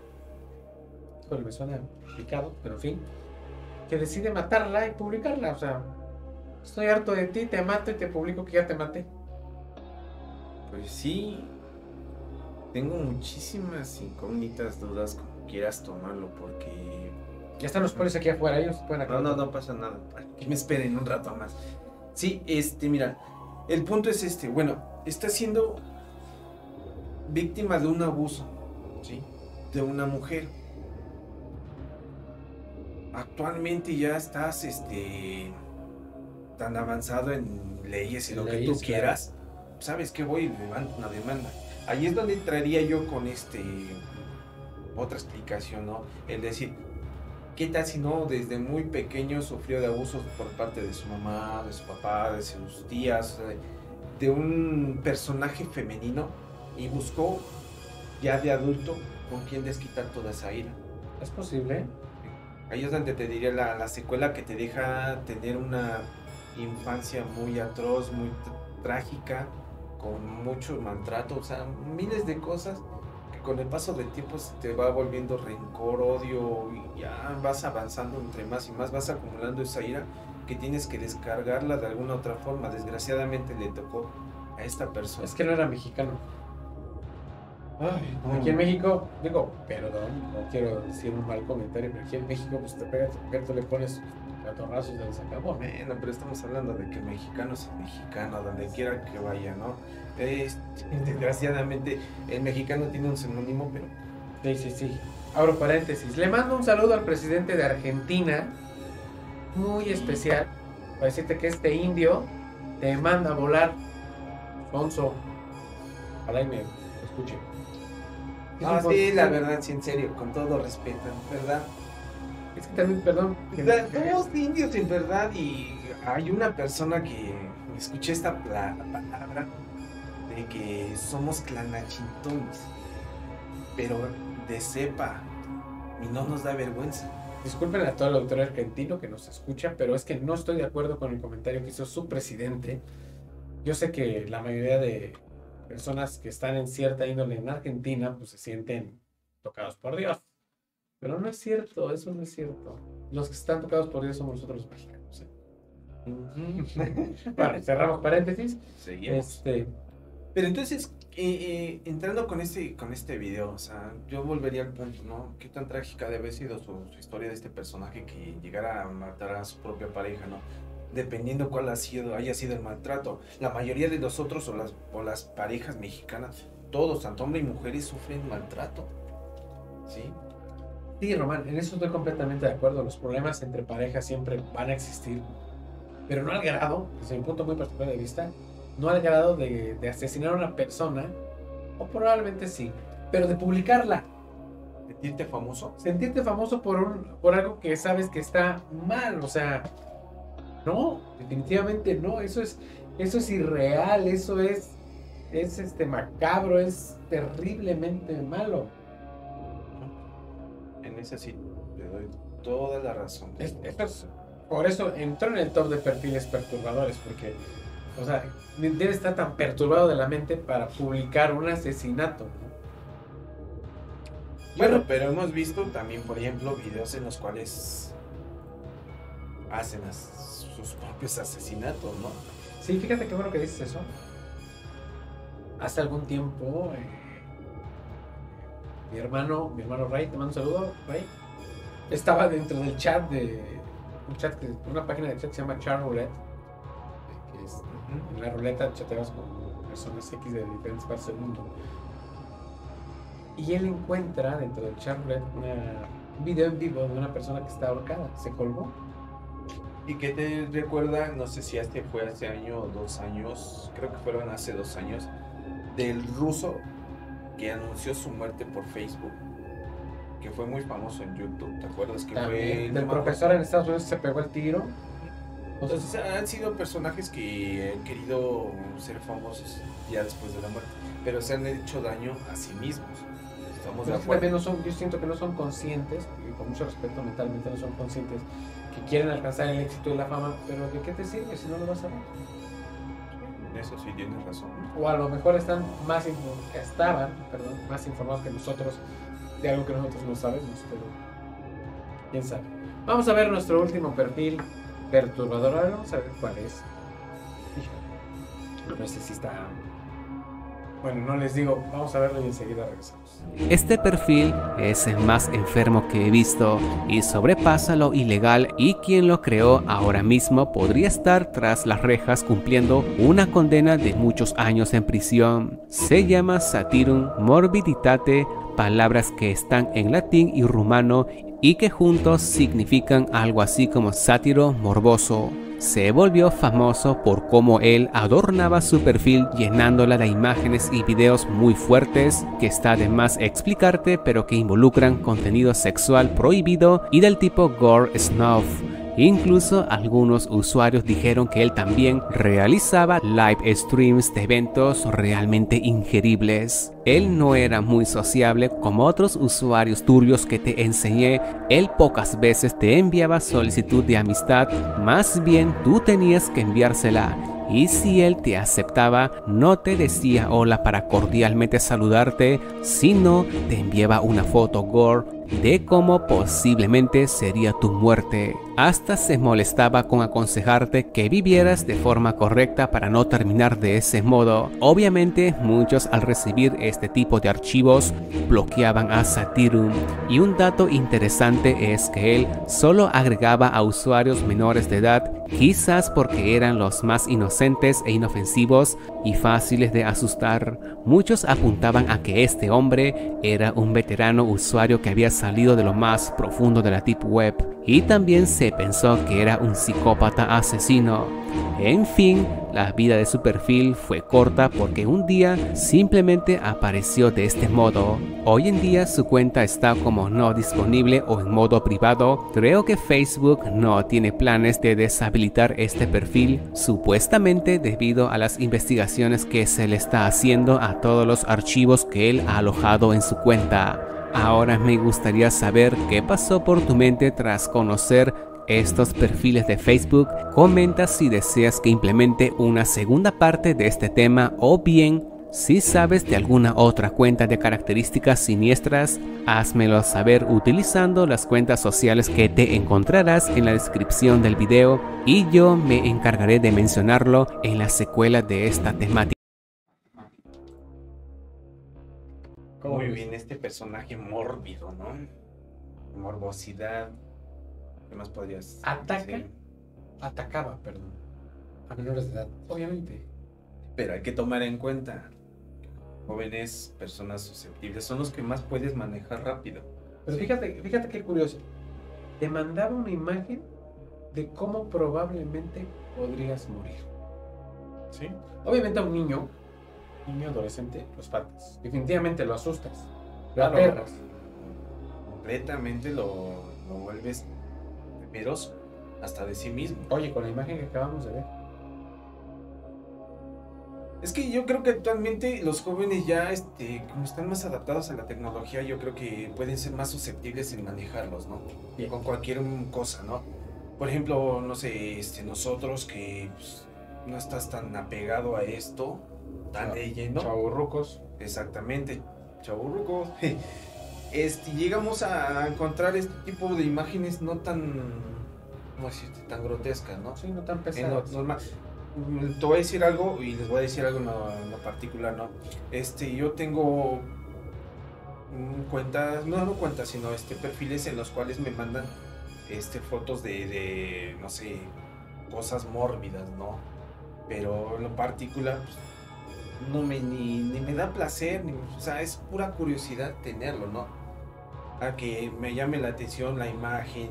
bueno, me suena complicado, pero en fin, que decide matarla y publicarla. O sea, estoy harto de ti, te mato y te publico que ya te maté. Pues sí, tengo muchísimas incógnitas, dudas, como quieras tomarlo, porque... Ya están los polis aquí afuera, ellos pueden No, no, no pasa nada. Que me esperen un rato más. Sí, este, mira, el punto es este, bueno, está siendo víctima de un abuso, ¿sí? De una mujer. Actualmente ya estás, este, tan avanzado en leyes y lo que tú quieras. ¿Sabes qué? Voy y levanto una demanda. Ahí es donde entraría yo con este, otra explicación, ¿no? El decir, ¿Qué tal si no desde muy pequeño sufrió de abusos por parte de su mamá, de su papá, de sus tías, de un personaje femenino y buscó ya de adulto con quien desquitar toda esa ira? ¿Es posible? Ahí es donde te diría la, la secuela que te deja tener una infancia muy atroz, muy trágica, con mucho maltrato, o sea, miles de cosas con el paso del tiempo te va volviendo rencor, odio, y ya vas avanzando entre más y más, vas acumulando esa ira que tienes que descargarla de alguna otra forma. Desgraciadamente le tocó a esta persona. Es que no era mexicano. Aquí en México, digo, perdón, no quiero decir un mal comentario, pero aquí en México, pues te pegas, tú le pones catorrazos y se acabó. Bueno, pero estamos hablando de que mexicano es el mexicano, donde quiera que vaya, ¿no? desgraciadamente, el mexicano tiene un sinónimo, pero. Sí, sí, sí. Abro paréntesis. Le mando un saludo al presidente de Argentina, muy especial, para decirte que este indio te manda a volar. Alfonso, ojalá y me escuche. Ah, sí, la verdad, sí, en serio, con todo respeto, ¿verdad? Es que también, perdón. Todos indios, en verdad, y hay una persona que escuché esta palabra de que somos clanachintones, pero de cepa, y no nos da vergüenza. Disculpen a todo el autor argentino que nos escucha, pero es que no estoy de acuerdo con el comentario que hizo su presidente. Yo sé que la mayoría de personas que están en cierta índole en Argentina, pues se sienten tocados por Dios. Pero no es cierto, eso no es cierto. Los que están tocados por Dios somos nosotros los mexicanos. ¿eh? bueno, cerramos paréntesis. Este, Pero entonces, eh, eh, entrando con este, con este video, o sea, yo volvería al punto, ¿no? Qué tan trágica debe haber sido su, su, historia de este personaje que llegara a matar a su propia pareja, ¿no? Dependiendo cuál ha sido, haya sido el maltrato. La mayoría de nosotros o las, o las parejas mexicanas, todos, tanto hombres y mujeres, sufren maltrato. ¿Sí? Sí, Román, en eso estoy completamente de acuerdo. Los problemas entre parejas siempre van a existir, pero no al grado, desde mi punto muy particular de vista, no al grado de, de asesinar a una persona, o probablemente sí, pero de publicarla. ¿Sentirte famoso? Sentirte famoso por, un, por algo que sabes que está mal, o sea, no, definitivamente no, eso es, eso es irreal, eso es, es este macabro, es terriblemente malo. En ese sí, le doy toda la razón. por eso entró en el top de perfiles perturbadores, porque, o sea, debe estar tan perturbado de la mente para publicar un asesinato. Bueno, pero hemos visto también, por ejemplo, videos en los cuales hacen sus propios asesinatos, ¿no? Sí, fíjate qué bueno que dices eso. Hace algún tiempo, eh, mi hermano, mi hermano Ray, te mando un saludo, Ray. Estaba dentro del chat de un chat, una página de chat que se llama Char Roulette. Que es, En la ruleta chateas con personas X de diferentes partes del mundo. Y él encuentra dentro del chat roulette un video en vivo de una persona que está ahorcada, se colgó y que te recuerda, no sé si este fue hace año o dos años, creo que fueron hace dos años, del ruso que anunció su muerte por Facebook, que fue muy famoso en YouTube, ¿te acuerdas? Que También, fue del profesor en Estados Unidos se pegó el tiro. Entonces han sido personajes que han querido ser famosos ya después de la muerte, pero se han hecho daño a sí mismos. Estamos de acuerdo. no son, yo siento que no son conscientes, y con mucho respeto mentalmente no son conscientes, que quieren alcanzar el éxito y la fama, pero ¿de qué te sirve si no lo vas a ver? Eso sí tienes razón. O a lo mejor están más estaban, perdón, más informados que nosotros de algo que nosotros no sabemos, pero quién sabe. Vamos a ver nuestro último perfil perturbador. Ahora vamos a ver cuál es. Híjole. No sé si está. Bueno, no les digo, vamos a verlo y enseguida regresamos. Este perfil es el más enfermo que he visto y sobrepasa lo ilegal y quien lo creó ahora mismo podría estar tras las rejas cumpliendo una condena de muchos años en prisión. Se llama Satirum Morbiditate, palabras que están en latín y rumano y que juntos significan algo así como sátiro morboso. Se volvió famoso por cómo él adornaba su perfil llenándola de imágenes y videos muy fuertes que está de más explicarte pero que involucran contenido sexual prohibido y del tipo gore snuff. Incluso algunos usuarios dijeron que él también realizaba live streams de eventos realmente ingeribles. Él no era muy sociable como otros usuarios turbios que te enseñé. Él pocas veces te enviaba solicitud de amistad, más bien tú tenías que enviársela. Y si él te aceptaba, no te decía hola para cordialmente saludarte, sino te enviaba una foto gore de cómo posiblemente sería tu muerte. Hasta se molestaba con aconsejarte que vivieras de forma correcta para no terminar de ese modo. Obviamente muchos al recibir este tipo de archivos bloqueaban a Satirum. Y un dato interesante es que él solo agregaba a usuarios menores de edad, quizás porque eran los más inocentes e inofensivos y fáciles de asustar. Muchos apuntaban a que este hombre era un veterano usuario que había salido de lo más profundo de la Deep Web y también se pensó que era un psicópata asesino. En fin, la vida de su perfil fue corta porque un día simplemente apareció de este modo. Hoy en día su cuenta está como no disponible o en modo privado. Creo que Facebook no tiene planes de deshabilitar este perfil, supuestamente debido a las investigaciones que se le está haciendo a todos los archivos que él ha alojado en su cuenta. Ahora me gustaría saber qué pasó por tu mente tras conocer estos perfiles de Facebook. Comenta si deseas que implemente una segunda parte de este tema o bien si sabes de alguna otra cuenta de características siniestras, házmelo saber utilizando las cuentas sociales que te encontrarás en la descripción del video y yo me encargaré de mencionarlo en la secuela de esta temática. Muy ves? bien, este personaje mórbido, ¿no? Morbosidad. ¿Qué más podrías ¿Ataca? decir? Atacaba, perdón. A menores de edad, obviamente. Pero hay que tomar en cuenta. Jóvenes, personas susceptibles, son los que más puedes manejar rápido. Pero Sí. fíjate, fíjate qué curioso. Te mandaba una imagen de cómo probablemente podrías morir. Sí. Obviamente a un niño, niño adolescente, lo espantas. Definitivamente lo asustas. Lo Claro. aterras. Completamente lo, lo vuelves temeroso, hasta de sí mismo. Oye, con la imagen que acabamos de ver. Es que yo creo que actualmente los jóvenes ya, este, como están más adaptados a la tecnología, yo creo que pueden ser más susceptibles en manejarlos, ¿no? Bien. Con cualquier cosa, ¿no? Por ejemplo, no sé, este, nosotros que pues, no estás tan apegado a esto, Chao- leyendo. Chavorrucos. Exactamente, chaburrucos. Este, llegamos a encontrar este tipo de imágenes no tan, ¿cómo decirte? Tan grotescas, ¿no? Sí, no tan pesados. normal. Mm, Te voy a decir algo y les voy a decir algo en lo, en lo particular, ¿no? Este, yo tengo mm, cuentas, no, no cuentas, sino este, perfiles en los cuales me mandan este, fotos de, de, no sé, cosas mórbidas, ¿no? Pero en lo particular, pues, no me, ni, ni me da placer, ni, o sea, es pura curiosidad tenerlo, ¿no? A que me llame la atención la imagen,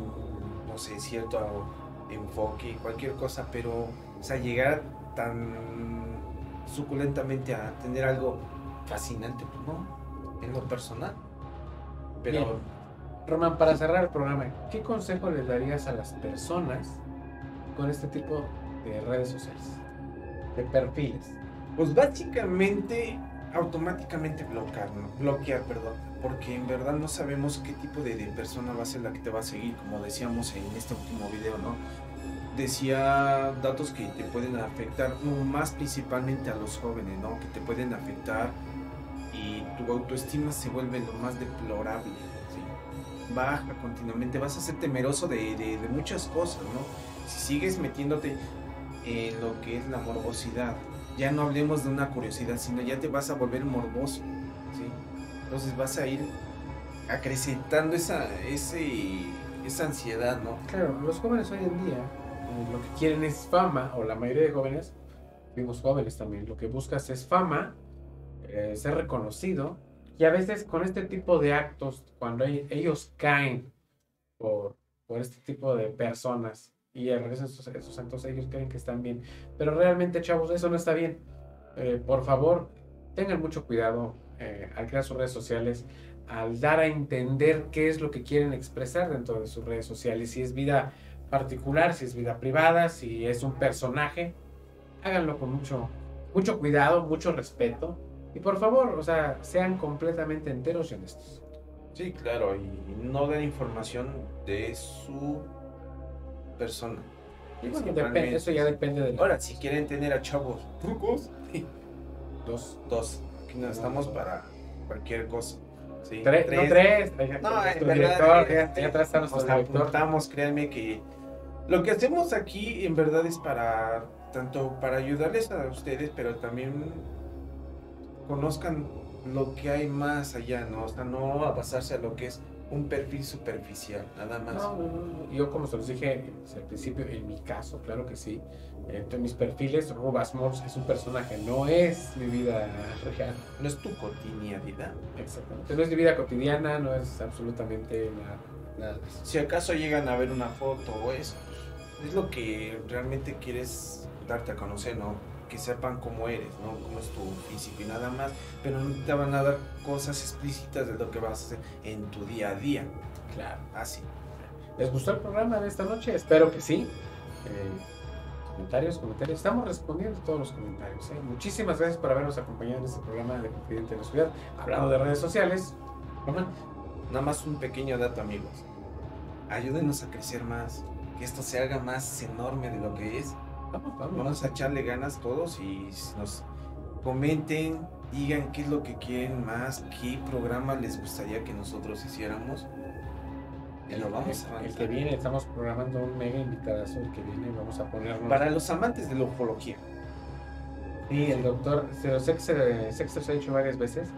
no sé, cierto enfoque, cualquier cosa, pero, o sea, llegar tan suculentamente a tener algo fascinante, pues no, en lo personal. Pero Bien. Román, para cerrar el programa, ¿qué consejo les darías a las personas con este tipo de redes sociales? De perfiles. Pues básicamente automáticamente bloquear, ¿no? bloquear, perdón, porque en verdad no sabemos qué tipo de, de persona va a ser la que te va a seguir, como decíamos en este último video, ¿no? Decía datos que te pueden afectar, más principalmente a los jóvenes, ¿no? Que te pueden afectar y tu autoestima se vuelve lo más deplorable, ¿sí? Baja continuamente, vas a ser temeroso de, de- de muchas cosas, ¿no? Si sigues metiéndote en lo que es la morbosidad, ya no hablemos de una curiosidad, sino ya te vas a volver morboso, ¿sí? Entonces vas a ir acrecentando esa, esa ansiedad, ¿no? Claro, los jóvenes hoy en día eh, lo que quieren es fama, o la mayoría de jóvenes, vimos jóvenes también, lo que buscas es fama, eh, ser reconocido, y a veces con este tipo de actos, cuando ellos caen por, por este tipo de personas y realizan esos, esos actos, ellos creen que están bien. Pero realmente, chavos, eso no está bien. Eh, por favor, tengan mucho cuidado eh, al crear sus redes sociales, al dar a entender qué es lo que quieren expresar dentro de sus redes sociales, si es vida particular, si es vida privada, si es un personaje, háganlo con mucho, mucho cuidado, mucho respeto. Y por favor, o sea, sean completamente enteros y honestos. Sí, claro, y no den información de su persona. Y bueno, Principalmente. depende, eso ya depende de la- Ahora, si quieren tener a chavos trucos, dos, dos, aquí no estamos para cualquier cosa. ¿sí? tres, no tres. No, nuestro en director, verdad, ya- atrás apuntamos, créanme que lo que hacemos aquí en verdad es para tanto para ayudarles a ustedes, pero también conozcan lo que hay más allá, ¿no? O sea, no a basarse a lo que es un perfil superficial, nada más. No, no, no, no. Yo, como se los dije al principio, en mi caso, claro que sí. Entre mis perfiles, Rubas Morse es un personaje, no es mi vida real. No es tu cotidianidad. Exactamente. No es mi vida cotidiana, no es absolutamente nada, nada. Si acaso llegan a ver una foto o eso, es lo que realmente quieres darte a conocer, ¿no? Que sepan cómo eres, ¿no? Cómo es tu físico y nada más, pero no te van a dar cosas explícitas de lo que vas a hacer en tu día a día. Claro. Así. ¿Les gustó el programa de esta noche? Espero que sí. Eh, comentarios, comentarios. Estamos respondiendo todos los comentarios. ¿eh? Muchísimas gracias por habernos acompañado en este programa de Confidente de la Ciudad. Hablando de redes sociales. Román, Nada más un pequeño dato, amigos. Ayúdenos a crecer más, que esto se haga más enorme de lo que es. Vamos, vamos. Vamos a echarle ganas todos y nos comenten, digan qué es lo que quieren más, qué programa les gustaría que nosotros hiciéramos. Y lo vamos a el, el que viene, estamos programando un mega invitadazo. El que viene, vamos a ponernos. Para los amantes de la ufología. Sí, el doctor, se lo sé que se, he dicho varias veces.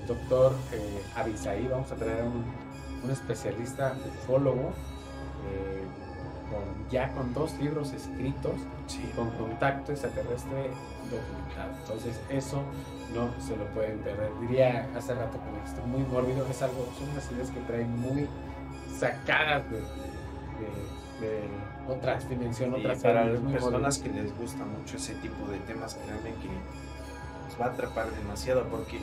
El doctor eh, Abisaí, vamos a traer un, un especialista ufólogo. eh, con, ya con dos libros escritos Sí. con contacto extraterrestre documentado. Entonces, eso no se lo pueden perder. Diría hace rato como está muy mórbido, es algo, son unas ideas que traen muy sacadas de, de, de otras dimensiones, otras para las personas que les gusta mucho ese tipo de temas, créanme que nos va a atrapar demasiado porque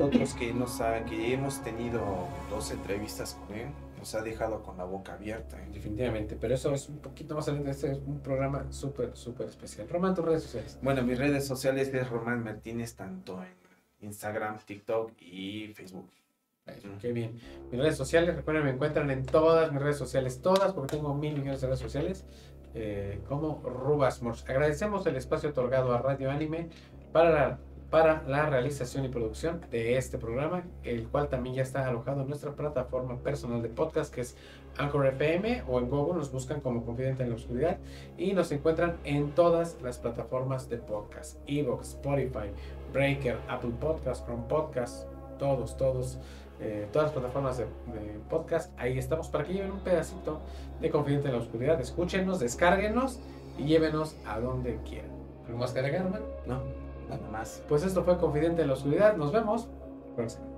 otros que no saben que hemos tenido dos entrevistas con él, nos ha dejado con la boca abierta. ¿eh? Definitivamente, pero eso es un poquito más adelante. Este es un programa súper, súper especial. Roman, tus redes sociales. Bueno, mis redes sociales es Román Martínez, tanto en Instagram, TikTok y Facebook. Qué bien. Mis redes sociales, recuerden, me encuentran en todas mis redes sociales, todas, porque tengo mil millones de redes sociales, eh, como Rubas Morse. Agradecemos el espacio otorgado a Radio Anime para la, para la realización y producción de este programa, el cual también ya está alojado en nuestra plataforma personal de podcast, que es Anchor FM o en Google, nos buscan como Confidente en la Oscuridad y nos encuentran en todas las plataformas de podcast, Evox, Spotify, Breaker, Apple Podcast, Chrome Podcast, todos, todos eh, todas las plataformas de, podcast. Ahí estamos para que lleven un pedacito de Confidente en la Oscuridad. Escúchenos, descárguenos y llévenos a donde quieran. ¿Algo más que? No, nada más. Pues esto fue Confidente en la Oscuridad. Nos vemos. próxima.